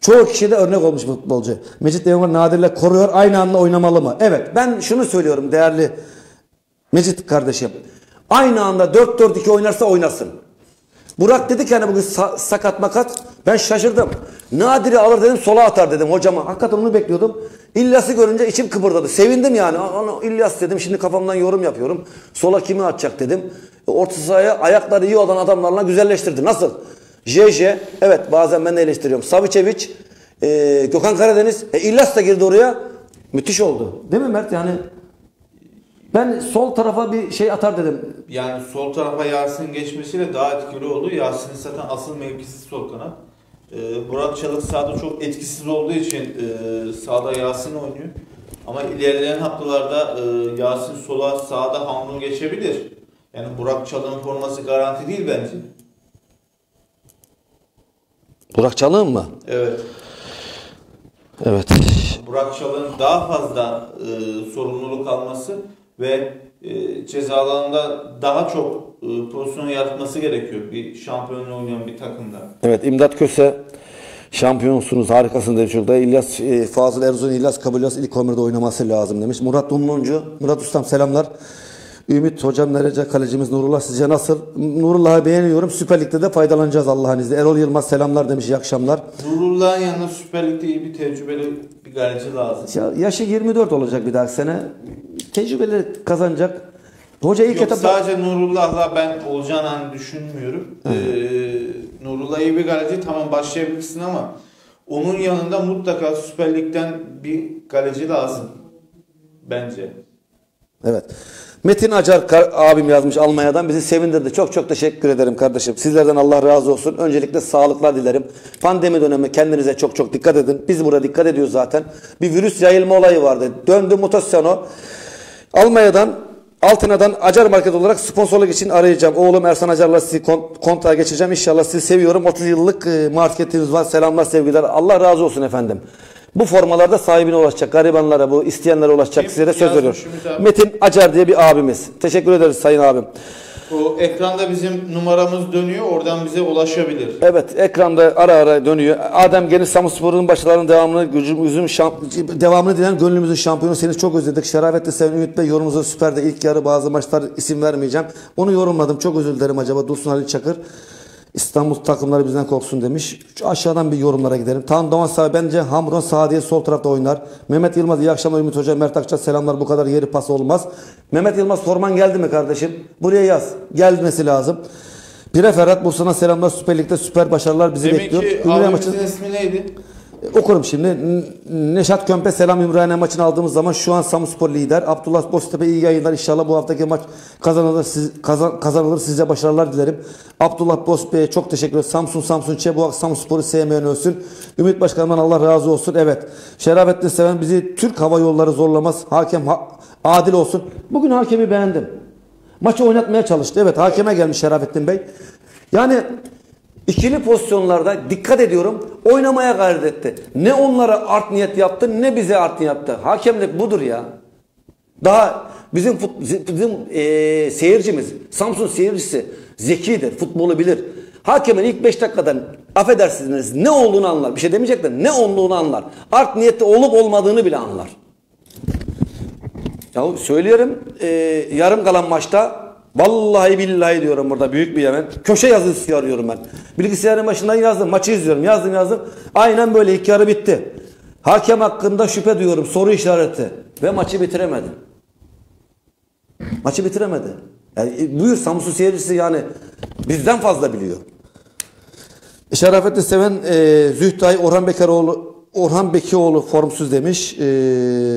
Speaker 5: Çoğu kişi de örnek olmuş bir futbolcu. Mecit Demirel Nadir'le koruyor. Aynı anda oynamalı mı? Evet ben şunu söylüyorum değerli Mecit kardeşim. Aynı anda 4-4-2 oynarsa oynasın. Burak dedi ki hani bugün sa- sakat makat. Ben şaşırdım. Nadir'i alır dedim sola atar dedim hocama. Hakikaten onu bekliyordum. İlyas'ı görünce içim kıpırdadı. Sevindim yani. Ana, İlyas dedim şimdi kafamdan yorum yapıyorum. Sola kimi atacak dedim. E, Orta sahaya ayakları iyi olan adamlarla güzelleştirdi. Nasıl? JJ evet bazen ben de eleştiriyorum. Savicevic, e, Gökhan Karadeniz. E, İlyas da girdi oraya. Müthiş oldu. Değil mi Mert yani? Ben sol tarafa bir şey atar dedim.
Speaker 6: Yani sol tarafa Yasin'in geçmesiyle daha etkili oldu. Yasin'in zaten asıl mevkisi sol kanat. Ee, Burak Çalık sağda çok etkisiz olduğu için e, sağda Yasin oynuyor. Ama ilerleyen haftalarda e, Yasin sola sağda Hamrun geçebilir. Yani Burak Çalık'ın forması garanti değil bence.
Speaker 5: Burak Çalık'ın mı?
Speaker 6: Evet.
Speaker 5: Evet.
Speaker 6: Burak Çalık'ın daha fazla e, sorumluluk alması ve e, ceza alanında daha çok e, pozisyon yaratması gerekiyor bir şampiyonla oynayan bir takımda.
Speaker 5: Evet İmdat Köse şampiyonsunuz harikasın demiş şurada. İlyas e, Fazıl Erzurum'un İlyas Kabulyas ilk 11'de oynaması lazım demiş. Murat Dumluncu, Murat Ustam selamlar. Ümit hocam nerece kalecimiz Nurullah sizce nasıl? Nurullah'ı beğeniyorum. Süper Lig'de de faydalanacağız Allah'ın izniyle. Erol Yılmaz selamlar demiş. iyi akşamlar.
Speaker 6: Nurullah'ın yanında Süper Lig'de iyi bir tecrübeli bir kaleci lazım.
Speaker 5: Ya, yaşı 24 olacak bir dahaki sene. Tecrübeleri kazanacak. Hoca ilk
Speaker 6: Yok
Speaker 5: etapta
Speaker 6: sadece Nurullah'la ben olacağını hani düşünmüyorum. Ee, Nurullah iyi bir kaleci tamam başlayabilirsin ama onun yanında mutlaka Süper Lig'den bir kaleci lazım. Bence.
Speaker 5: Evet. Metin Acar abim yazmış Almanya'dan bizi sevindirdi. Çok çok teşekkür ederim kardeşim. Sizlerden Allah razı olsun. Öncelikle sağlıklar dilerim. Pandemi dönemi kendinize çok çok dikkat edin. Biz burada dikkat ediyoruz zaten. Bir virüs yayılma olayı vardı. Döndü mutasyonu. Almanya'dan Altına'dan Acar Market olarak sponsorluk için arayacağım. Oğlum Ersan Acar'la sizi kon- kontağa geçeceğim. İnşallah sizi seviyorum. 30 yıllık e, marketiniz var. Selamlar sevgiler. Allah razı olsun efendim. Bu formalarda sahibine ulaşacak. Garibanlara bu isteyenlere ulaşacak.
Speaker 6: Kim
Speaker 5: Size de söz veriyorum. Metin Acar diye bir abimiz. Teşekkür ederiz sayın abim.
Speaker 6: O ekranda bizim numaramız dönüyor. Oradan bize ulaşabilir.
Speaker 5: Evet ekranda ara ara dönüyor. Adem Geniş Samspor'un başarılarının devamını, gücümüzün şamp- devamını dileyen gönlümüzün şampiyonu seni çok özledik. Şerafetli Seven Ümit Bey yorumunuzu süperdi. İlk yarı bazı maçlar isim vermeyeceğim. Onu yorumladım. Çok özür dilerim acaba Dursun Ali Çakır. İstanbul takımları bizden korksun demiş. Şu aşağıdan bir yorumlara gidelim. Tan Doğan sağ bence Hamron sağ diye sol tarafta oynar. Mehmet Yılmaz iyi akşamlar Ümit Hoca. Mert Akça selamlar bu kadar yeri pas olmaz. Mehmet Yılmaz forman geldi mi kardeşim? Buraya yaz. Gelmesi lazım. Pire Ferhat Bursa'na selamlar. Süper Lig'de süper başarılar bizi
Speaker 6: Demek
Speaker 5: bekliyor.
Speaker 6: ki abimizin
Speaker 5: maçı-
Speaker 6: ismi neydi?
Speaker 5: Okurum şimdi. Neşat Kömpe selam Ümraniye maçını aldığımız zaman şu an Samspor lider. Abdullah Boztepe iyi yayınlar. İnşallah bu haftaki maç kazanılır. Siz, kazan, kazanılır. Size başarılar dilerim. Abdullah Boztepe'ye çok teşekkür ederim. Samsun Samsun Çe bu Samspor'u sevmeyen ölsün. Ümit Başkan'dan Allah razı olsun. Evet. Şerafettin Seven bizi Türk Hava Yolları zorlamaz. Hakem ha- adil olsun. Bugün hakemi beğendim. Maçı oynatmaya çalıştı. Evet hakeme gelmiş Şerafettin Bey. Yani İkili pozisyonlarda dikkat ediyorum oynamaya gayret etti. Ne onlara art niyet yaptı ne bize art niyet yaptı. Hakemlik budur ya. Daha bizim bizim eee, seyircimiz Samsun seyircisi zekidir. Futbolu bilir. Hakemin ilk 5 dakikadan affedersiniz ne olduğunu anlar. Bir şey demeyecekler. Ne olduğunu anlar. Art niyette olup olmadığını bile anlar. Ya söylüyorum e, yarım kalan maçta vallahi billahi diyorum burada büyük bir yemen. Köşe yazısı arıyorum ben. Bilgisayarın başından yazdım maçı izliyorum yazdım yazdım. Aynen böyle ilk yarı bitti. Hakem hakkında şüphe duyuyorum soru işareti ve maçı bitiremedi. Maçı bitiremedi. Yani, e, buyur Samsun seyircisi yani bizden fazla biliyor. Şerafettin Seven e, Zühtay Orhan Bekaroğlu Orhan Bekioğlu formsuz demiş. E,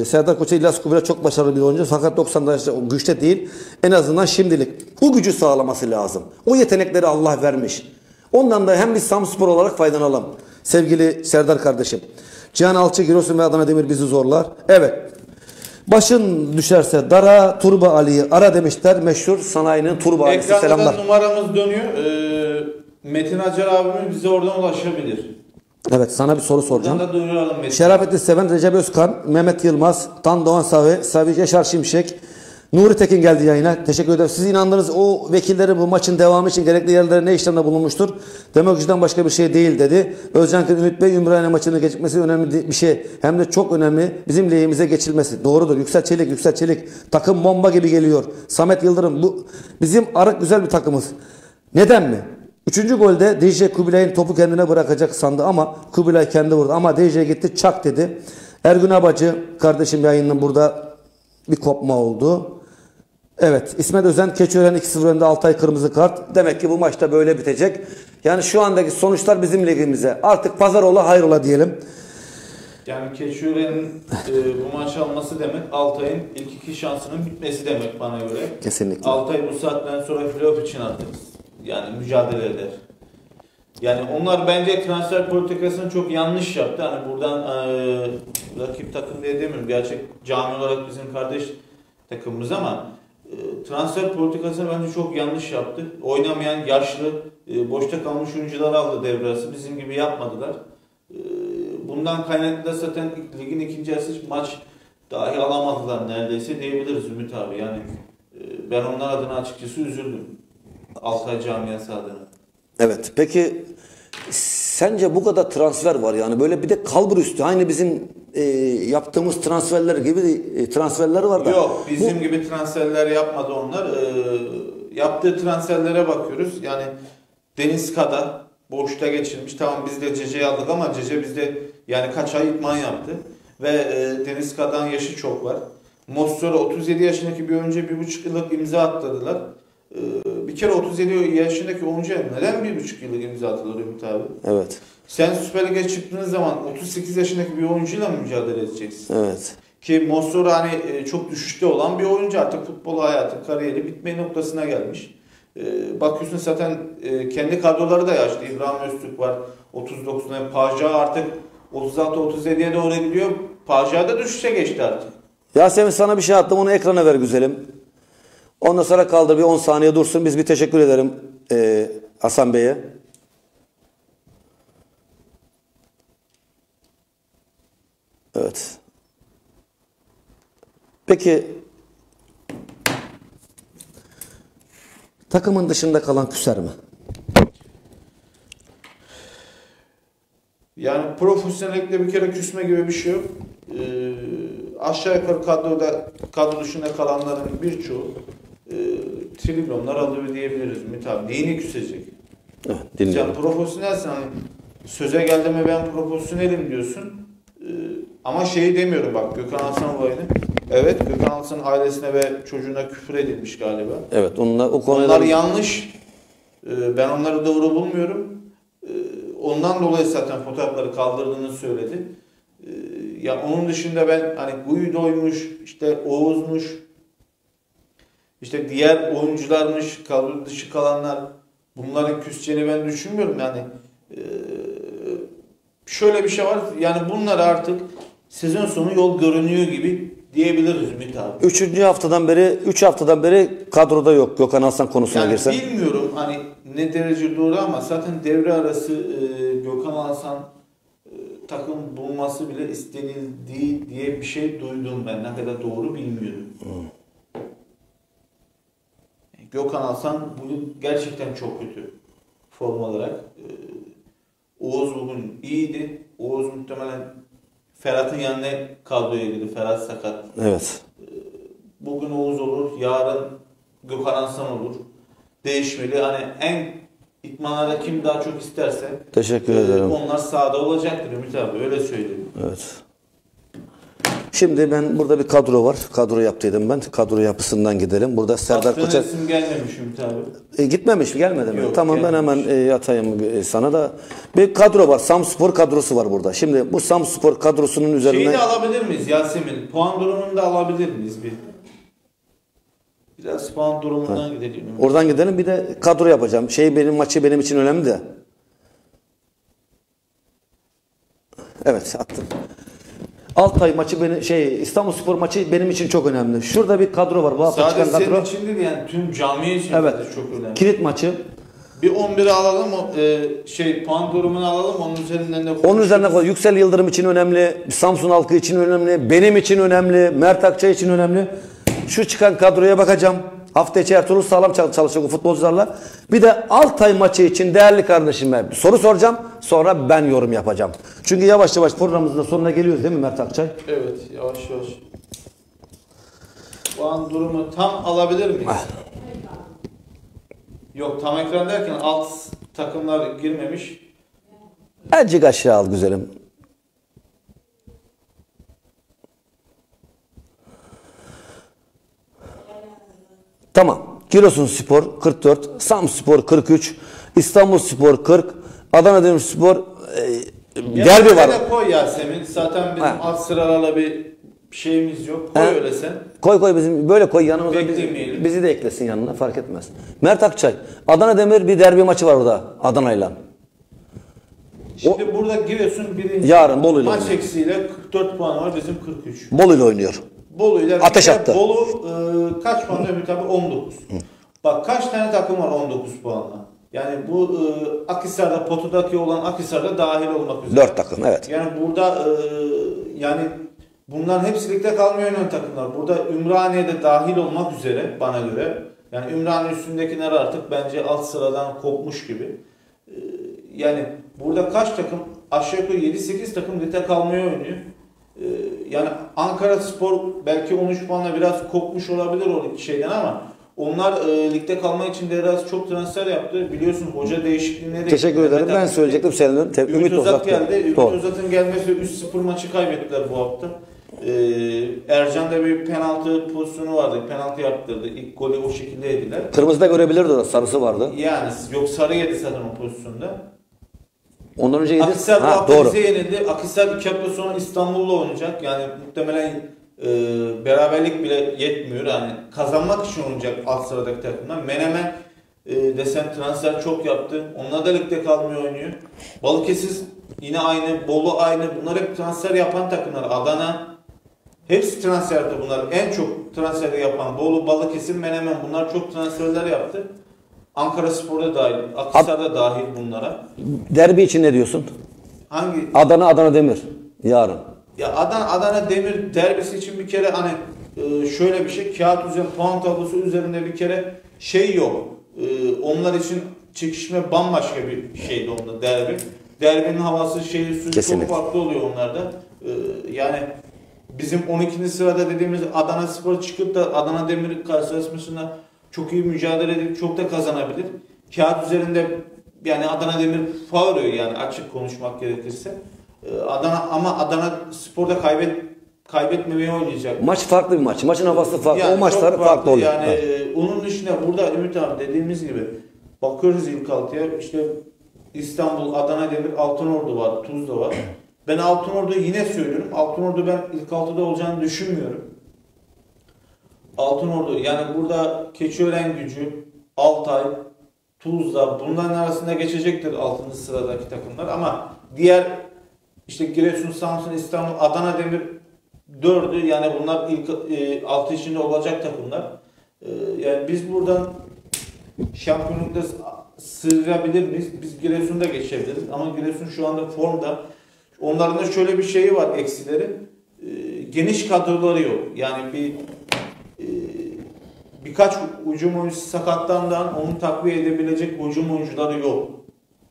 Speaker 5: Serdar Koç'a İlyas Kubra çok başarılı bir oyuncu. Fakat 90'da işte güçte değil. En azından şimdilik bu gücü sağlaması lazım. O yetenekleri Allah vermiş. Ondan da hem biz Samspor olarak faydalanalım. Sevgili Serdar kardeşim. Cihan Alçı, Giresun ve Adana Demir bizi zorlar. Evet. Başın düşerse dara Turba Ali'yi ara demişler. Meşhur sanayinin Turba Ali'si.
Speaker 6: Ekranda
Speaker 5: Selamlar.
Speaker 6: da numaramız dönüyor. Ee, Metin Acar abimiz bize oradan ulaşabilir.
Speaker 5: Evet sana bir soru soracağım.
Speaker 6: Buradan da duyuralım Metin.
Speaker 5: Şerafettin Seven, Recep Özkan, Mehmet Yılmaz, Tan Doğan Savi, Savi Yaşar Şimşek, Nuri Tekin geldi yayına. Teşekkür ederim. Siz inandınız o vekillerin bu maçın devamı için gerekli yerlere ne işlemde bulunmuştur? Demokrasiden başka bir şey değil dedi. Özcan Kın, Ümit Bey, Ümraniye maçını geçmesi önemli bir şey. Hem de çok önemli. Bizim lehimize geçilmesi. Doğrudur. Yüksel Çelik, Yüksel Çelik. Takım bomba gibi geliyor. Samet Yıldırım. Bu bizim arık güzel bir takımız. Neden mi? Üçüncü golde DJ Kubilay'ın topu kendine bırakacak sandı ama Kubilay kendi vurdu. Ama DJ gitti çak dedi. Ergün Abacı kardeşim yayının burada bir kopma oldu. Evet İsmet Özen Keçiören 2-0 önde Altay kırmızı kart. Demek ki bu maçta böyle bitecek. Yani şu andaki sonuçlar bizim ligimize. Artık pazar ola hayrola diyelim.
Speaker 6: Yani Keçiören'in e, bu maçı alması demek Altay'ın ilk iki şansının bitmesi demek bana göre.
Speaker 5: Kesinlikle.
Speaker 6: Altay bu saatten sonra playoff için atarız. Yani mücadele eder. Yani onlar bence transfer politikasını çok yanlış yaptı. Hani buradan e, rakip takım diye demiyorum. Gerçek cami olarak bizim kardeş takımımız ama e, transfer politikasını bence çok yanlış yaptı. Oynamayan yaşlı, e, boşta kalmış oyuncuları aldı devre arası. Bizim gibi yapmadılar. E, bundan kaynaklı da zaten ligin ikinci yarısı maç dahi alamadılar neredeyse diyebiliriz Ümit abi. Yani e, ben onlar adına açıkçası üzüldüm. Altay camiası adına.
Speaker 5: Evet peki Sence bu kadar transfer var yani böyle bir de kalbur üstü aynı bizim e, yaptığımız transferler gibi e, transferler var da.
Speaker 6: Yok
Speaker 5: Bu-
Speaker 6: bizim gibi transferler yapmadı onlar. Ee, yaptığı transferlere bakıyoruz. Yani Deniz Kada boşta geçirmiş. Tamam biz de Cece'yi aldık ama Cece bizde yani kaç ay idman yaptı. Ve e, Deniz Kada'nın yaşı çok var. Mossora 37 yaşındaki bir oyuncuya bir buçuk yıllık imza attırdılar. Ee, bir kere 37 yaşındaki oyuncuya neden bir buçuk yıllık imza atılır Ümit abi?
Speaker 5: Evet.
Speaker 6: Sen Süper Lig'e çıktığın zaman 38 yaşındaki bir oyuncuyla mı mücadele edeceksin?
Speaker 5: Evet.
Speaker 6: Ki Mossora hani e, çok düşüşte olan bir oyuncu artık futbol hayatı, kariyeri bitme noktasına gelmiş. E, bakıyorsun zaten e, kendi kadroları da yaşlı. İbrahim Öztürk var 39'una. Paja artık 36-37'ye doğru gidiyor. Paja da düşüşe geçti artık.
Speaker 5: Yasemin sana bir şey attım onu ekrana ver güzelim. Ondan sonra kaldır bir 10 saniye dursun. Biz bir teşekkür ederim e, Hasan Bey'e. Evet. Peki takımın dışında kalan küser mi?
Speaker 6: Yani profesyonellikle bir kere küsme gibi bir şey yok. E, aşağı yukarı kadroda kadro dışında kalanların birçoğu e, trilyonlar alıyor diyebiliriz Ümit abi. Neyini küsecek?
Speaker 5: Evet,
Speaker 6: Sen
Speaker 5: dinliyorum.
Speaker 6: profesyonelsin hani söze geldi mi ben profesyonelim diyorsun. Ee, ama şeyi demiyorum bak Gökhan Hasan olayını. Evet Gökhan Hasan'ın ailesine ve çocuğuna küfür edilmiş galiba.
Speaker 5: Evet onunla, o konuda
Speaker 6: Onlar yanlış. Ee, ben onları doğru bulmuyorum. Ee, ondan dolayı zaten fotoğrafları kaldırdığını söyledi. Ee, ya onun dışında ben hani Guido'ymuş, işte Oğuz'muş, işte diğer oyuncularmış, kadro dışı kalanlar bunların küseceğini ben düşünmüyorum yani. Ee, şöyle bir şey var yani bunlar artık sezon sonu yol görünüyor gibi diyebiliriz Ümit abi.
Speaker 5: Üçüncü haftadan beri, üç haftadan beri kadroda yok Gökhan Aslan konusuna
Speaker 6: Yani
Speaker 5: girsen.
Speaker 6: bilmiyorum hani ne derece doğru ama zaten devre arası e, Gökhan Hasan e, takım bulması bile istenildiği diye bir şey duydum ben. Ne kadar doğru bilmiyorum. Gökhan Hasan bugün gerçekten çok kötü form olarak. E, Oğuz bugün iyiydi. Oğuz muhtemelen Ferhat'ın yanına kadroya girdi. Ferhat sakat.
Speaker 5: Evet.
Speaker 6: Bugün Oğuz olur, yarın Gökhan Aslan olur. Değişmeli. Hani en itmanlarda kim daha çok isterse
Speaker 5: Teşekkür
Speaker 6: e,
Speaker 5: ederim.
Speaker 6: onlar sahada olacaktır Ümit abi. Öyle söyleyeyim.
Speaker 5: Evet. Şimdi ben burada bir kadro var. Kadro yaptıydım ben. Kadro yapısından gidelim. Burada Serdar
Speaker 6: Attığın
Speaker 5: Koçak
Speaker 6: isim gelmemiş Ümit abi.
Speaker 5: E, gitmemiş mi? Gelmedi mi?
Speaker 6: Yok,
Speaker 5: tamam ben hemen
Speaker 6: gelmemiş.
Speaker 5: e, atayım e, sana da. Bir kadro var. Samspor kadrosu var burada. Şimdi bu Samspor kadrosunun
Speaker 6: Şeyi
Speaker 5: üzerine
Speaker 6: de alabilir miyiz Yasemin? Puan durumunu da alabilir miyiz bir? Biraz puan durumundan gidelim.
Speaker 5: oradan gidelim. Bir de kadro yapacağım. Şey benim maçı benim için önemli de. Evet attım. Altay maçı beni şey İstanbulspor maçı benim için çok önemli. Şurada bir kadro var. Bu hafta
Speaker 6: Sadece
Speaker 5: çıkan kadro.
Speaker 6: senin için değil yani tüm camiye için
Speaker 5: Evet.
Speaker 6: de çok önemli.
Speaker 5: Kilit maçı.
Speaker 6: Bir 11'i alalım, o, e, şey puan durumunu alalım, onun üzerinden de
Speaker 5: Onun üzerine koy. Yüksel Yıldırım için önemli, Samsun halkı için önemli, benim için önemli, Mert Akçay için önemli. Şu çıkan kadroya bakacağım. Hafta içi Ertuğrul sağlam çal- çalışacak o futbolcularla. Bir de Altay maçı için değerli kardeşime soru soracağım. Sonra ben yorum yapacağım. Çünkü yavaş yavaş programımızın da sonuna geliyoruz değil mi Mert Akçay?
Speaker 6: Evet, yavaş yavaş. Puan durumu tam alabilir miyiz? Yok, tam ekran derken alt takımlar girmemiş.
Speaker 5: Azıcık aşağı al güzelim. Tamam. Giresun Spor 44, Samspor 43, İstanbul Spor 40, Adana Demirspor e, derbi var.
Speaker 6: de koy Yasemin. Zaten bizim
Speaker 5: Ha.
Speaker 6: alt sıralarla bir şeyimiz yok. Koy
Speaker 5: Ha.
Speaker 6: öyle sen.
Speaker 5: Koy koy bizim böyle koy yanımıza bizi, bizi de eklesin yanına fark etmez. Mert Akçay, Adana Demir bir derbi maçı var orada Adana'yla.
Speaker 6: Şimdi burada Giresun birinci.
Speaker 5: Yarın Bolu'yla
Speaker 6: Maç
Speaker 5: oynuyor.
Speaker 6: eksiğiyle 44 puanı var. Bizim 43.
Speaker 5: Bolu ile oynuyor.
Speaker 6: Bolu ile
Speaker 5: Ateş attı.
Speaker 6: Bolu e, kaç puanla Ümit abi? 19. Bak kaç tane takım var 19 puanla. Yani bu e, Akhisar'da potudaki olan Akhisar'da dahil olmak üzere.
Speaker 5: Dört takım evet.
Speaker 6: Yani burada e, yani bunların hepsi ligde kalmaya oynayan takımlar. Burada Ümraniye'de dahil olmak üzere bana göre. Yani Ümraniye üstündekiler artık bence alt sıradan kopmuş gibi. E, yani burada kaç takım aşağı yukarı 7-8 takım ligde kalmaya oynuyor. Ee, yani Ankara Spor belki 13 puanla biraz kopmuş olabilir o şeyden ama onlar e, ligde kalmak için de biraz çok transfer yaptı. Biliyorsun hoca değişikliğine de
Speaker 5: Teşekkür ederim. Ben söyleyecektim senin.
Speaker 6: Ümit,
Speaker 5: Ümit
Speaker 6: Özat
Speaker 5: Ozat
Speaker 6: geldi. Ümit
Speaker 5: Doğru.
Speaker 6: Özat'ın gelmesi 3-0 maçı kaybettiler bu hafta. Ee, Ercan'da bir penaltı pozisyonu vardı. Penaltı yaptırdı. İlk golü o şekilde yediler.
Speaker 5: Kırmızıda görebilirdi o sarısı vardı.
Speaker 6: Yani yok sarı yedi zaten o pozisyonda.
Speaker 5: Ondan önce yedi.
Speaker 6: Akhisar bu
Speaker 5: Ha, doğru.
Speaker 6: yenildi. Akhisar iki hafta sonra İstanbul'la oynayacak. Yani muhtemelen e, beraberlik bile yetmiyor. Yani kazanmak için oynayacak alt sıradaki takımlar. Menemen e, desen transfer çok yaptı. Onlar da ligde kalmıyor oynuyor. Balıkesir yine aynı. Bolu aynı. Bunlar hep transfer yapan takımlar. Adana Hepsi transferde bunlar. En çok transferi yapan Bolu, Balıkesir, Menemen bunlar çok transferler yaptı. Ankara Spor'da dahil, Akhisar'da dahil bunlara.
Speaker 5: Derbi için ne diyorsun?
Speaker 6: Hangi
Speaker 5: Adana Adana Demir. Yarın.
Speaker 6: Ya Adana Adana Demir derbisi için bir kere hani e, şöyle bir şey kağıt üzerinde puan tablosu üzerinde bir kere şey yok. E, Onlar için çekişme bambaşka bir şeydi onda derbi. Derbinin havası şeyi suyu çok farklı oluyor onlarda. E, Yani bizim 12. sırada dediğimiz Adana Spor çıkıp da Adana Demir karşılaşmasında çok iyi mücadele edip çok da kazanabilir. Kağıt üzerinde yani Adana Demir favori yani açık konuşmak gerekirse. Ee, Adana ama Adana Spor'da kaybet kaybetmemeye oynayacak.
Speaker 5: Maç farklı bir maç. Maçın havası farklı.
Speaker 6: Yani
Speaker 5: o maçlar
Speaker 6: çok
Speaker 5: farklı, oluyor.
Speaker 6: Yani
Speaker 5: Evet.
Speaker 6: e, onun dışında burada Ümit abi dediğimiz gibi bakıyoruz ilk altıya işte İstanbul, Adana Demir, Altınordu var, Tuzla var. Ben Altınordu yine söylüyorum. Altınordu ben ilk altıda olacağını düşünmüyorum. Altınordu yani burada Keçiören gücü, Altay, Tuzla bunların arasında geçecektir 6. sıradaki takımlar ama diğer işte Giresun, Samsun, İstanbul, Adana Demir dördü yani bunlar ilk e, altı içinde olacak takımlar. E, yani biz buradan şampiyonlukta sığırabilir miyiz? Biz Giresun'da geçebiliriz ama Giresun şu anda formda. Onların da şöyle bir şeyi var eksileri. E, geniş kadroları yok. Yani bir e, birkaç hücum oyuncusu sakatlandan onu takviye edebilecek hücum oyuncuları yok.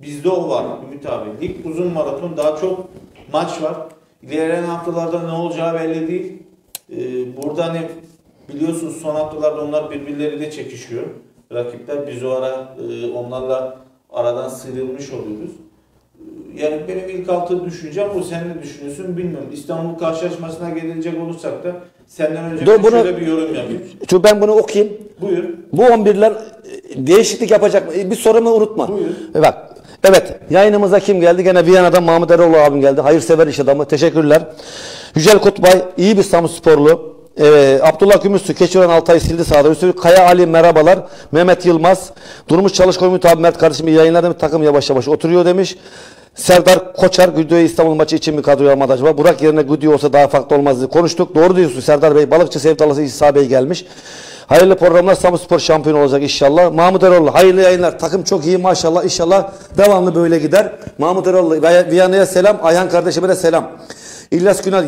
Speaker 6: Bizde o var Ümit abi. Lig uzun maraton daha çok maç var. İlerleyen haftalarda ne olacağı belli değil. Ee, burada hani biliyorsunuz son haftalarda onlar birbirleriyle çekişiyor. Rakipler biz o ara e, onlarla aradan sıyrılmış oluyoruz. Ee, Yani benim ilk altı düşüncem bu. Sen ne düşünüyorsun bilmiyorum. İstanbul karşılaşmasına gelecek olursak da senden önce
Speaker 5: Dur, bunu-
Speaker 6: şöyle bir yorum yapayım.
Speaker 5: Şu ben bunu okuyayım.
Speaker 6: Buyur.
Speaker 5: Bu 11'ler e, değişiklik yapacak mı? E, Bir sorumu unutma.
Speaker 6: Buyur.
Speaker 5: E Bak. Evet. Yayınımıza kim geldi? Gene Viyana'dan Mahmut Eroğlu abim geldi. Hayırsever iş adamı. Teşekkürler. Yücel Kutbay iyi bir Samsporlu. Ee, Abdullah Gümüşsü, Keçiören Altay sildi sağda. Üstü Kaya Ali merhabalar. Mehmet Yılmaz. Durmuş Çalışkoy Ümit abi Mert kardeşim iyi yayınlar demiş. Takım yavaş yavaş oturuyor demiş. Serdar Koçar Güdü'ye İstanbul maçı için bir kadroya almadı acaba? Burak yerine Güdü olsa daha farklı olmazdı. Konuştuk. Doğru diyorsun Serdar Bey. Balıkçı sevdalısı İsa Bey gelmiş. Hayırlı programlar. Samspor şampiyon olacak inşallah. Mahmut Eroğlu hayırlı yayınlar. Takım çok iyi maşallah. İnşallah devamlı böyle gider. Mahmut Eroğlu Viyana'ya selam. Ayhan kardeşime de selam. İlyas Günal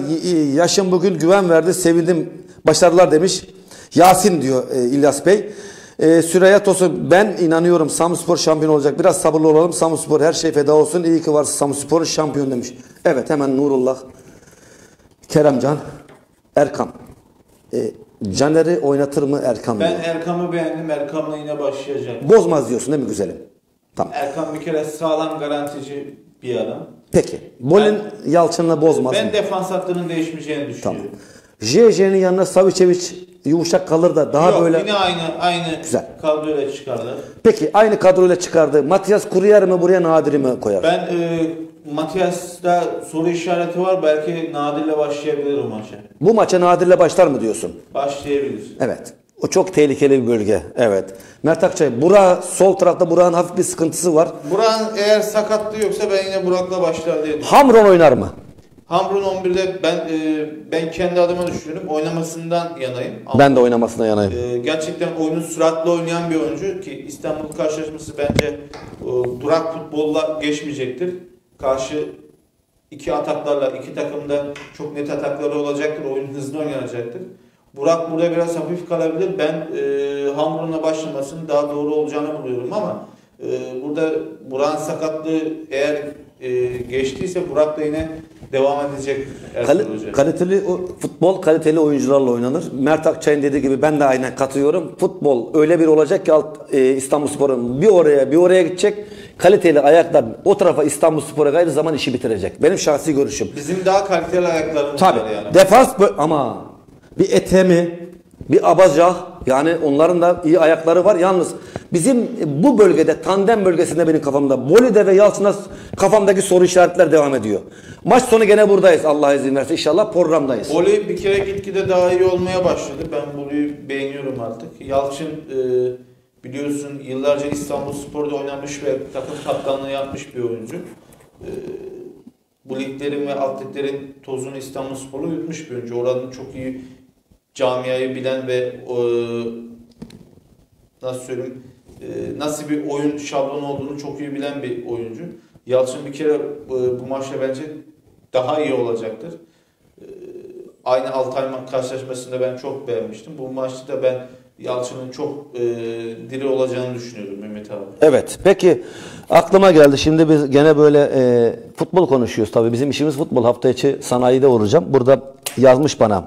Speaker 5: yaşım bugün güven verdi. Sevindim. Başarılar demiş. Yasin diyor e, İlyas Bey. E, Süreyya Tosun ben inanıyorum Samspor şampiyon olacak. Biraz sabırlı olalım. Samspor her şey feda olsun. İyi ki varsın Samspor şampiyon demiş. Evet hemen Nurullah. Keremcan. Erkan. E, Caner'i oynatır mı Erkan mı?
Speaker 6: Ben Erkam'ı beğendim. Erkam'la yine başlayacak.
Speaker 5: Bozmaz diyorsun değil mi güzelim? Tamam.
Speaker 6: Erkan bir kere sağlam garantici bir adam.
Speaker 5: Peki. Bolin Yalçın'la bozmaz
Speaker 6: Ben
Speaker 5: mı?
Speaker 6: defans hattının değişmeyeceğini
Speaker 5: Tamam.
Speaker 6: düşünüyorum.
Speaker 5: JJ'nin yanına Savicevic yumuşak kalır da daha
Speaker 6: Yok,
Speaker 5: böyle...
Speaker 6: yine aynı aynı
Speaker 5: Güzel.
Speaker 6: kadroyla çıkarlar.
Speaker 5: Peki aynı kadroyla çıkardı. Matias Kuryer mi buraya Nadir'i mi koyar?
Speaker 6: Ben e, Matias'ta soru işareti var. Belki Nadir'le başlayabilir o maça.
Speaker 5: Bu maça Nadir'le başlar mı diyorsun?
Speaker 6: Başlayabilir.
Speaker 5: Evet. O çok tehlikeli bir bölge. Evet. Mert Akçay, Burak sol tarafta Burak'ın hafif bir sıkıntısı var.
Speaker 6: Burak'ın eğer sakatlığı yoksa ben yine Burak'la başlar diye düşünüyorum.
Speaker 5: Hamron oynar mı?
Speaker 6: Hamrun 11'de ben e, ben kendi adıma düşünüyorum. Oynamasından yanayım. Ama,
Speaker 5: Ben de oynamasına yanayım.
Speaker 6: e, gerçekten oyunu süratli oynayan bir oyuncu ki İstanbul karşılaşması bence e, durak futbolla geçmeyecektir. Karşı iki ataklarla iki takımda çok net atakları olacaktır. Oyun hızlı oynanacaktır. Burak burada biraz hafif kalabilir. Ben e, Hamrun'la başlamasının daha doğru olacağını buluyorum ama Ee, burada Burak'ın sakatlığı eğer e, geçtiyse Burak da yine devam edecek Hoca.
Speaker 5: kaliteli o- futbol kaliteli oyuncularla oynanır. Mert Akçay'ın dediği gibi ben de aynen katılıyorum. Futbol öyle bir olacak ki alt, e, İstanbulspor'un bir oraya bir oraya gidecek. Kaliteli ayaklar o tarafa İstanbulspor'a gayrı zaman işi bitirecek. Benim şahsi görüşüm.
Speaker 6: Bizim daha kaliteli ayaklarımız
Speaker 5: Tabii.
Speaker 6: var yani.
Speaker 5: Defans ama bir etemi, bir abacah yani onların da iyi ayakları var. Yalnız bizim bu bölgede tandem bölgesinde benim kafamda Boli'de ve Yalçın'da kafamdaki soru işaretler devam ediyor. Maç sonu gene buradayız Allah izin verirse inşallah programdayız.
Speaker 6: Voli bir kere gitgide daha iyi olmaya başladı. Ben Voli'yi beğeniyorum artık. Yalçın e, biliyorsun yıllarca İstanbul Spor'da oynamış ve takım kaptanlığı yapmış bir oyuncu. E, bu liglerin ve alt liglerin tozunu İstanbul Spor'u yutmuş bir oyuncu. Oranın çok iyi camiayı bilen ve e, nasıl söyleyeyim e, nasıl bir oyun şablonu olduğunu çok iyi bilen bir oyuncu. Yalçın bir kere e, bu maçta bence daha iyi olacaktır. Aynı Altay ma- karşılaşmasında ben çok beğenmiştim. Bu maçta da ben Yalçın'ın çok e, diri olacağını düşünüyorum Mehmet abi.
Speaker 5: Evet. Peki aklıma geldi. Şimdi biz gene böyle e, futbol konuşuyoruz. Tabii bizim işimiz futbol. Hafta içi sanayide olacağım. Burada yazmış bana.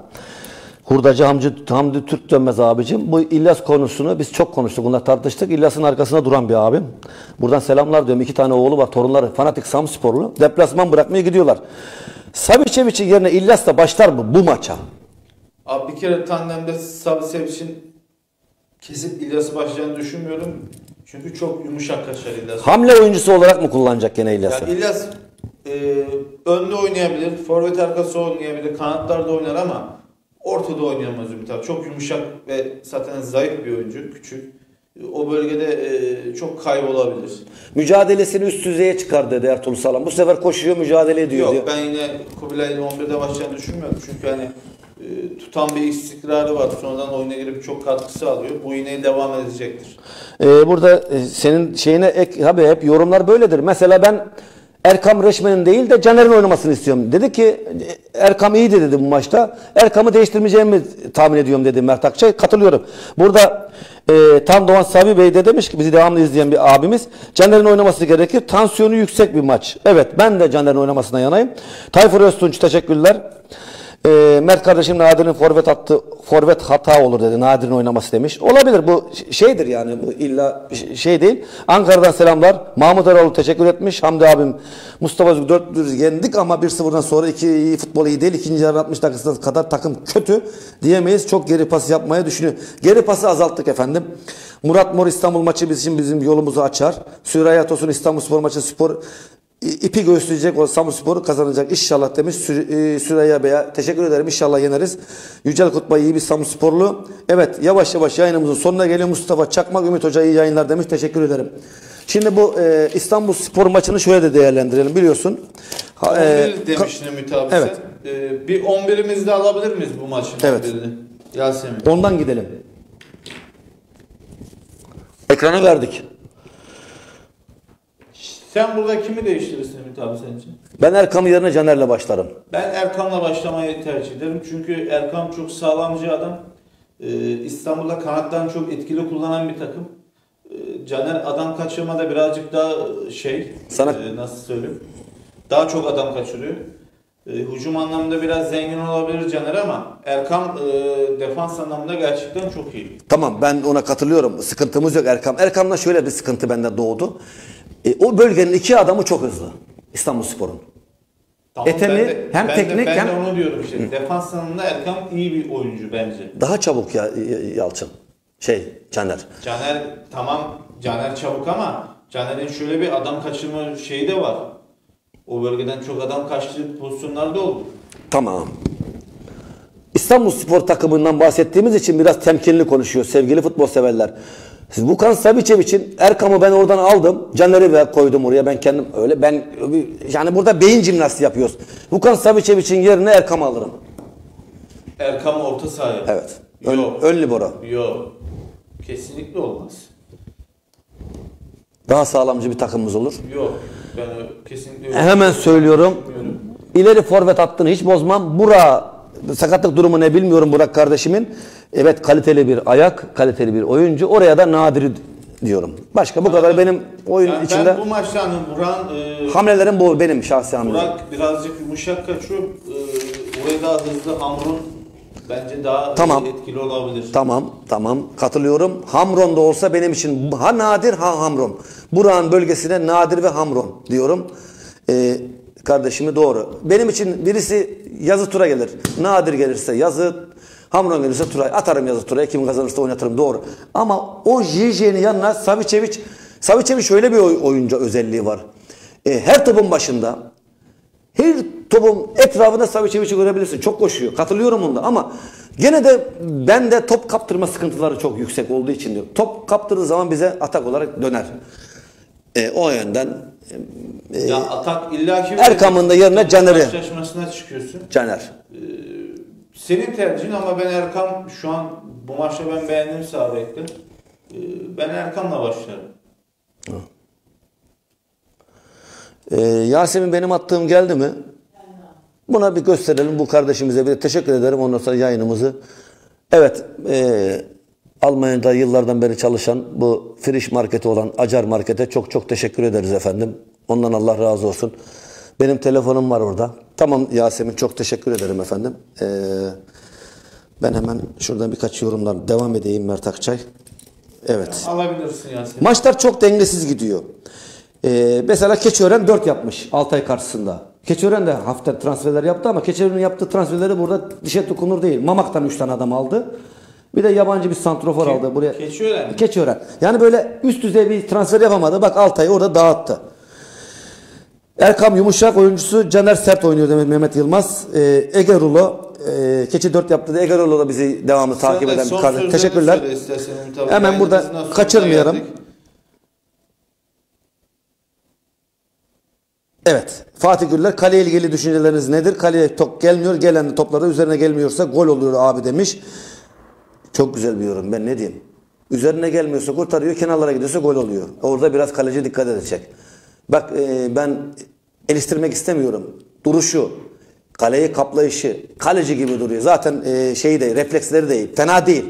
Speaker 5: Hurdacı Hamdi, Hamdi Türk Dönmez abicim. Bu İlyas konusunu biz çok konuştuk. Bunlar tartıştık. İlyas'ın arkasında duran bir abim. Buradan selamlar diyorum. İki tane oğlu var. Torunları fanatik Samsporlu. Deplasman bırakmaya gidiyorlar. Savicevic'in yerine İlyas da başlar mı bu maça?
Speaker 6: Abi bir kere tandemde Sabisevic'in kesip İlyas'ı başlayacağını düşünmüyorum. Çünkü çok yumuşak kaçar İlyas.
Speaker 5: Hamle oyuncusu olarak mı kullanacak gene İlyas'ı?
Speaker 6: Yani İlyas e, önde oynayabilir, forvet arkası oynayabilir, kanatlarda oynar ama ortada oynayamaz Ümit abi. Çok yumuşak ve zaten zayıf bir oyuncu, küçük. O bölgede e, çok kaybolabilir.
Speaker 5: Mücadelesini üst düzeye çıkar dedi Ertuğrul Sağlam. Bu sefer koşuyor mücadele ediyor
Speaker 6: Yok
Speaker 5: diyor.
Speaker 6: ben yine Kubilay'ın 11'de başlayacağını düşünmüyorum. Çünkü hani tutan bir istikrarı var. Sonradan oyuna girip çok katkı sağlıyor. Bu yine devam edecektir.
Speaker 5: Ee, burada e, senin şeyine ek tabii hep yorumlar böyledir. Mesela ben Erkam Reşmen'in değil de Caner'in oynamasını istiyorum. Dedi ki e, Erkam iyiydi dedi bu maçta. Erkam'ı değiştirmeyeceğimi tahmin ediyorum dedi Mert Akçay. Katılıyorum. Burada e, Tan Doğan Sabi Bey de demiş ki bizi devamlı izleyen bir abimiz. Caner'in oynaması gerekir. Tansiyonu yüksek bir maç. Evet ben de Caner'in oynamasına yanayım. Tayfur Öztunç teşekkürler. E, Mert kardeşim Nadir'in forvet attı forvet hata olur dedi. Nadir'in oynaması demiş. Olabilir bu şeydir yani bu illa şey değil. Ankara'dan selamlar. Mahmut Eroğlu teşekkür etmiş. Hamdi abim Mustafa Özgür 4 yendik ama 1-0'dan sonra iki futbol iyi değil. İkinci yarı 60 dakikasına kadar takım kötü diyemeyiz. Çok geri pas yapmaya düşünüyor. Geri pası azalttık efendim. Murat Mor İstanbul maçı bizim bizim yolumuzu açar. Süreyya Tosun İstanbul Spor maçı spor ipi göğüsleyecek o Samurspor'u kazanacak inşallah demiş Sü- e, Süreyya Bey'e. Teşekkür ederim inşallah yeneriz. Yücel Kutbay iyi bir Samursporlu. Evet yavaş yavaş yayınımızın sonuna geliyor. Mustafa Çakmak Ümit Hoca iyi yayınlar demiş. Teşekkür ederim. Şimdi bu e, İstanbul Spor maçını şöyle de değerlendirelim biliyorsun. Ha, e,
Speaker 6: 11 demiştin Ümit abi
Speaker 5: Evet.
Speaker 6: sen. E, bir 11'imizi de alabilir miyiz bu maçın
Speaker 5: Evet.
Speaker 6: 11'ini? Yasemin.
Speaker 5: ondan gidelim. Ekrana verdik.
Speaker 6: Sen burada kimi değiştirirsin Ümit abi sence?
Speaker 5: Ben Erkam'ın yerine Caner'le başlarım.
Speaker 6: Ben Erkan'la başlamayı tercih ederim. Çünkü Erkan çok sağlamcı adam. Ee, İstanbul'da kanattan çok etkili kullanan bir takım. Ee, Caner adam kaçırmada birazcık daha şey,
Speaker 5: Sana-
Speaker 6: e, nasıl söyleyeyim? Daha çok adam kaçırıyor. E, hücum anlamında biraz zengin olabilir Caner ama Erkan e, defans anlamında gerçekten çok iyi.
Speaker 5: Tamam ben ona katılıyorum. Sıkıntımız yok Erkam. Erkam'da şöyle bir sıkıntı bende doğdu. E, o bölgenin iki adamı çok hızlı. İstanbul Spor'un. Etemi,
Speaker 6: ben de-
Speaker 5: hem
Speaker 6: ben de-
Speaker 5: teknik,
Speaker 6: ben de
Speaker 5: hem-
Speaker 6: onu diyorum işte. Defans anlamında Erkan iyi bir oyuncu bence.
Speaker 5: Daha çabuk ya Yalçın. Şey Caner.
Speaker 6: Caner tamam Caner çabuk ama Caner'in şöyle bir adam kaçırma şeyi de var. O bölgeden çok adam kaçtığı pozisyonlar da oldu.
Speaker 5: Tamam. İstanbul Spor takımından bahsettiğimiz için biraz temkinli konuşuyor sevgili futbol severler. Siz Vukan Savicevic'in Erkam'ı ben oradan aldım. Caner'i ve koydum oraya ben kendim öyle ben yani burada beyin jimnastiği yapıyoruz. Vukan Savicevic'in yerine Erkam'ı alırım.
Speaker 6: Erkan orta sahaya.
Speaker 5: Evet. Ön,
Speaker 6: Yok.
Speaker 5: ön libero.
Speaker 6: Yok. Kesinlikle olmaz.
Speaker 5: Daha sağlamcı bir takımımız olur.
Speaker 6: Yok. Ben kesinlikle
Speaker 5: Hemen söylüyorum. İleri forvet hattını hiç bozmam. Bura sakatlık durumu ne bilmiyorum Burak kardeşimin. Evet kaliteli bir ayak, kaliteli bir oyuncu. Oraya da Nadir'i diyorum. Başka bu kadar benim oyun
Speaker 6: Yani
Speaker 5: içinde
Speaker 6: ben bu maçta hani Buran e,
Speaker 5: hamlelerim bu benim şahsi hamlelerim.
Speaker 6: Burak birazcık yumuşak kaçıyor. E, oraya daha hızlı Hamrun bence daha
Speaker 5: Tamam.
Speaker 6: etkili olabilir.
Speaker 5: Tamam, tamam. Katılıyorum. Hamron da olsa benim için ha nadir ha hamron. Burak'ın bölgesine nadir ve hamron diyorum. Ee, kardeşimi doğru. Benim için birisi yazı tura gelir. Nadir gelirse yazı, hamron gelirse tura. Atarım yazı turaya. Kim kazanırsa oynatırım doğru. Ama o JJ'nin yanına Savicevic, Savicevic şöyle bir oy- oyuncu özelliği var. Ee, her topun başında her topun etrafında Savicevic'i görebilirsin. Çok koşuyor. Katılıyorum onda ama gene de ben de top kaptırma sıkıntıları çok yüksek olduğu için diyorum. Top kaptırdığı zaman bize atak olarak döner. E, o yönden e,
Speaker 6: Ya atak illaki
Speaker 5: Erkam'ın da yerine Caner'i.
Speaker 6: Karşılaşmasına çıkıyorsun.
Speaker 5: Caner.
Speaker 6: Senin tercihin ama ben Erkam şu an bu maçta ben beğendim sağ bekte. E, ben Erkam'la başlarım.
Speaker 5: E, Yasemin benim attığım geldi mi? Buna bir gösterelim bu kardeşimize bir teşekkür ederim ondan sonra yayınımızı. Evet e, Almanya'da yıllardan beri çalışan bu Frisch marketi olan Acar markete çok çok teşekkür ederiz efendim. Ondan Allah razı olsun. Benim telefonum var orada. Tamam Yasemin çok teşekkür ederim efendim. E, ben hemen şuradan birkaç yorumlar devam edeyim Mert Akçay. Evet.
Speaker 6: Alabilirsin Yasin.
Speaker 5: Maçlar çok dengesiz gidiyor. Ee, mesela Keçiören 4 yapmış Altay karşısında. Keçiören de hafta transferler yaptı ama Keçiören'in yaptığı transferleri burada dişe dokunur değil. Mamak'tan 3 tane adam aldı. Bir de yabancı bir santrofor aldı buraya.
Speaker 6: Keçiören mi?
Speaker 5: Keçiören. Yani böyle üst düzey bir transfer yapamadı. Bak Altay'ı orada dağıttı. Erkam yumuşak oyuncusu Caner Sert oynuyor demek Mehmet Yılmaz. Ee, Ege Rulo e, Keçi 4 yaptı da Ege Rulo da bizi devamlı takip eden bir kardeş. Teşekkürler. Hemen burada kaçırmayalım. Evet. Fatih Güller kaleye ilgili düşünceleriniz nedir? Kaleye top gelmiyor. Gelen topları üzerine gelmiyorsa gol oluyor abi demiş. Çok güzel bir yorum. Ben ne diyeyim? Üzerine gelmiyorsa kurtarıyor. Kenarlara gidiyorsa gol oluyor. Orada biraz kaleci dikkat edecek. Bak e, ben eleştirmek istemiyorum. Duruşu, kaleyi kaplayışı, kaleci gibi duruyor. Zaten e, şeyi de refleksleri de iyi. Fena değil.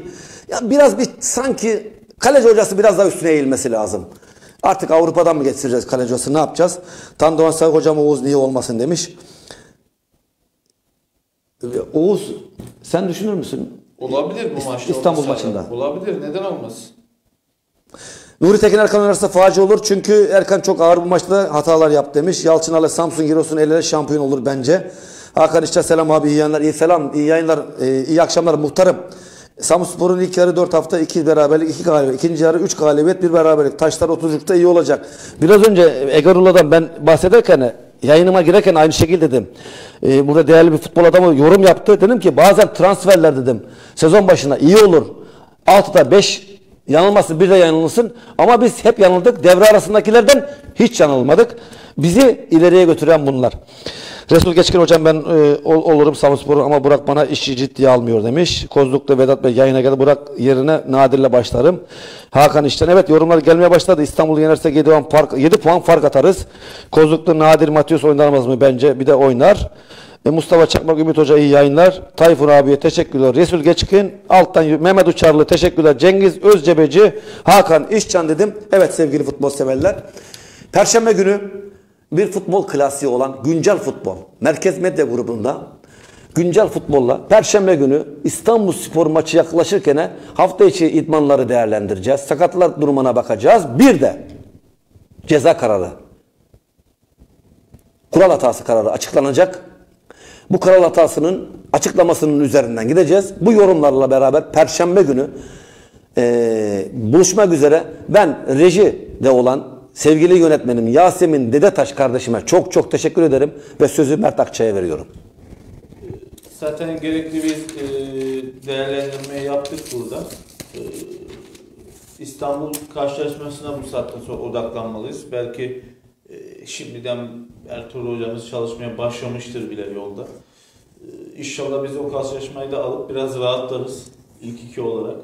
Speaker 5: Ya biraz bir sanki kaleci hocası biraz daha üstüne eğilmesi lazım. Artık Avrupa'dan mı getireceğiz kaleci hocası ne yapacağız? Tandoğan Say hocam Oğuz niye olmasın demiş. Oğuz sen düşünür müsün?
Speaker 6: Olabilir bu maçta.
Speaker 5: İstanbul maçında.
Speaker 6: Olabilir. Neden olmasın?
Speaker 5: Nuri Tekin Erkan oynarsa facia olur. Çünkü Erkan çok ağır bu maçta hatalar yaptı demiş. Yalçın Ale Samsun Giresun el ele şampiyon olur bence. Hakan İşçe selam abi iyi yayınlar. İyi selam iyi yayınlar. e, iyi akşamlar muhtarım. Samsunspor'un ilk yarı 4 hafta 2 beraberlik 2 galibiyet. İkinci yarı 3 galibiyet 1 beraberlik. Taşlar 30'lukta iyi olacak. Biraz önce Egarula'dan ben bahsederken yayınıma girerken aynı şekilde dedim. E, burada değerli bir futbol adamı yorum yaptı. Dedim ki bazen transferler dedim. Sezon başında iyi olur. 6'da 5 Yanılmasın bir de yanılsın. Ama biz hep yanıldık. Devre arasındakilerden hiç yanılmadık. Bizi ileriye götüren bunlar. Resul Geçkin hocam ben e, ol- olurum Samspor'un ama Burak bana işi ciddiye almıyor demiş. Kozluk'ta Vedat Bey yayına geldi. Burak yerine Nadir'le başlarım. Hakan İşten evet yorumlar gelmeye başladı. İstanbul yenerse 7 puan fark, 7 puan fark atarız. Kozluk'ta Nadir Matius oynanmaz mı? Bence bir de oynar. E, Mustafa Çakmak Ümit Hoca iyi yayınlar. Tayfun abiye teşekkürler. Resul Geçkin alttan Mehmet Uçarlı teşekkürler. Cengiz Özcebeci, Hakan İşcan dedim. Evet sevgili futbol severler. Perşembe günü bir futbol klasiği olan güncel futbol. Merkez Medya grubunda güncel futbolla Perşembe günü İstanbul Spor maçı yaklaşırken hafta içi idmanları değerlendireceğiz. Sakatlar durumuna bakacağız. Bir de ceza kararı kural hatası kararı açıklanacak. Bu kural hatasının açıklamasının üzerinden gideceğiz. Bu yorumlarla beraber Perşembe günü eee, buluşmak üzere ben reji de olan sevgili yönetmenim Yasemin Dedetaş kardeşime çok çok teşekkür ederim ve sözü Mert Akçay'a veriyorum.
Speaker 6: Zaten gerekli bir e, değerlendirme yaptık burada. E, İstanbul karşılaşmasına bu saatten sonra odaklanmalıyız. Belki e, şimdiden Ertuğrul hocamız çalışmaya başlamıştır bile yolda. İnşallah biz o karşılaşmayı da alıp biraz rahatlarız ilk iki olarak.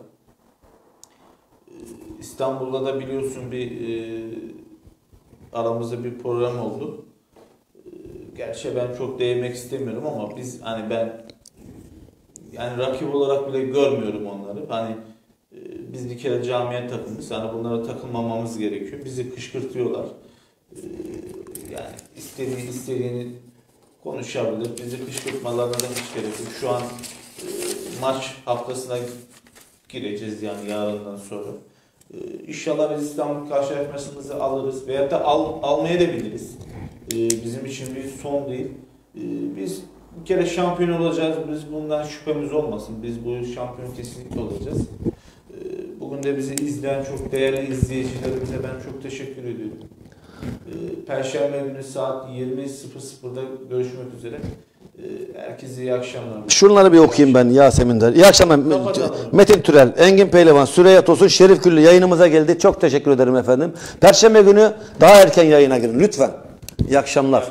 Speaker 6: İstanbul'da da biliyorsun bir aramızda bir program oldu. Gerçi ben çok değinmek istemiyorum ama biz hani ben yani rakip olarak bile görmüyorum onları. Hani e, biz bir kere camiye takımız. Yani bunlara takılmamamız gerekiyor. Bizi kışkırtıyorlar. Ee, yani istediği istediğini konuşabilir. Bizi kışkırtmalarına da hiç gerek yok. Şu an e, maç haftasına gireceğiz yani yarından sonra. Ee, İnşallah biz İstanbul karşılaşmasımızı alırız veyahut da al, almaya da biliriz. Ee, bizim için bir son değil. Ee, biz bir kere şampiyon olacağız. Biz bundan şüphemiz olmasın. Biz bu şampiyon kesinlikle olacağız. Bugün de bizi izleyen çok değerli izleyicilerimize ben çok teşekkür ediyorum. Perşembe günü saat 20.00'da görüşmek üzere. Ee, Herkese iyi akşamlar.
Speaker 5: Şunları bir okuyayım ben Yasemin der. İyi akşamlar.
Speaker 6: Kapatalım.
Speaker 5: Metin Türel, Engin Pehlivan, Süreyya Tosun, Şerif Güllü yayınımıza geldi. Çok teşekkür ederim efendim. Perşembe günü daha erken yayına girin lütfen. İyi akşamlar.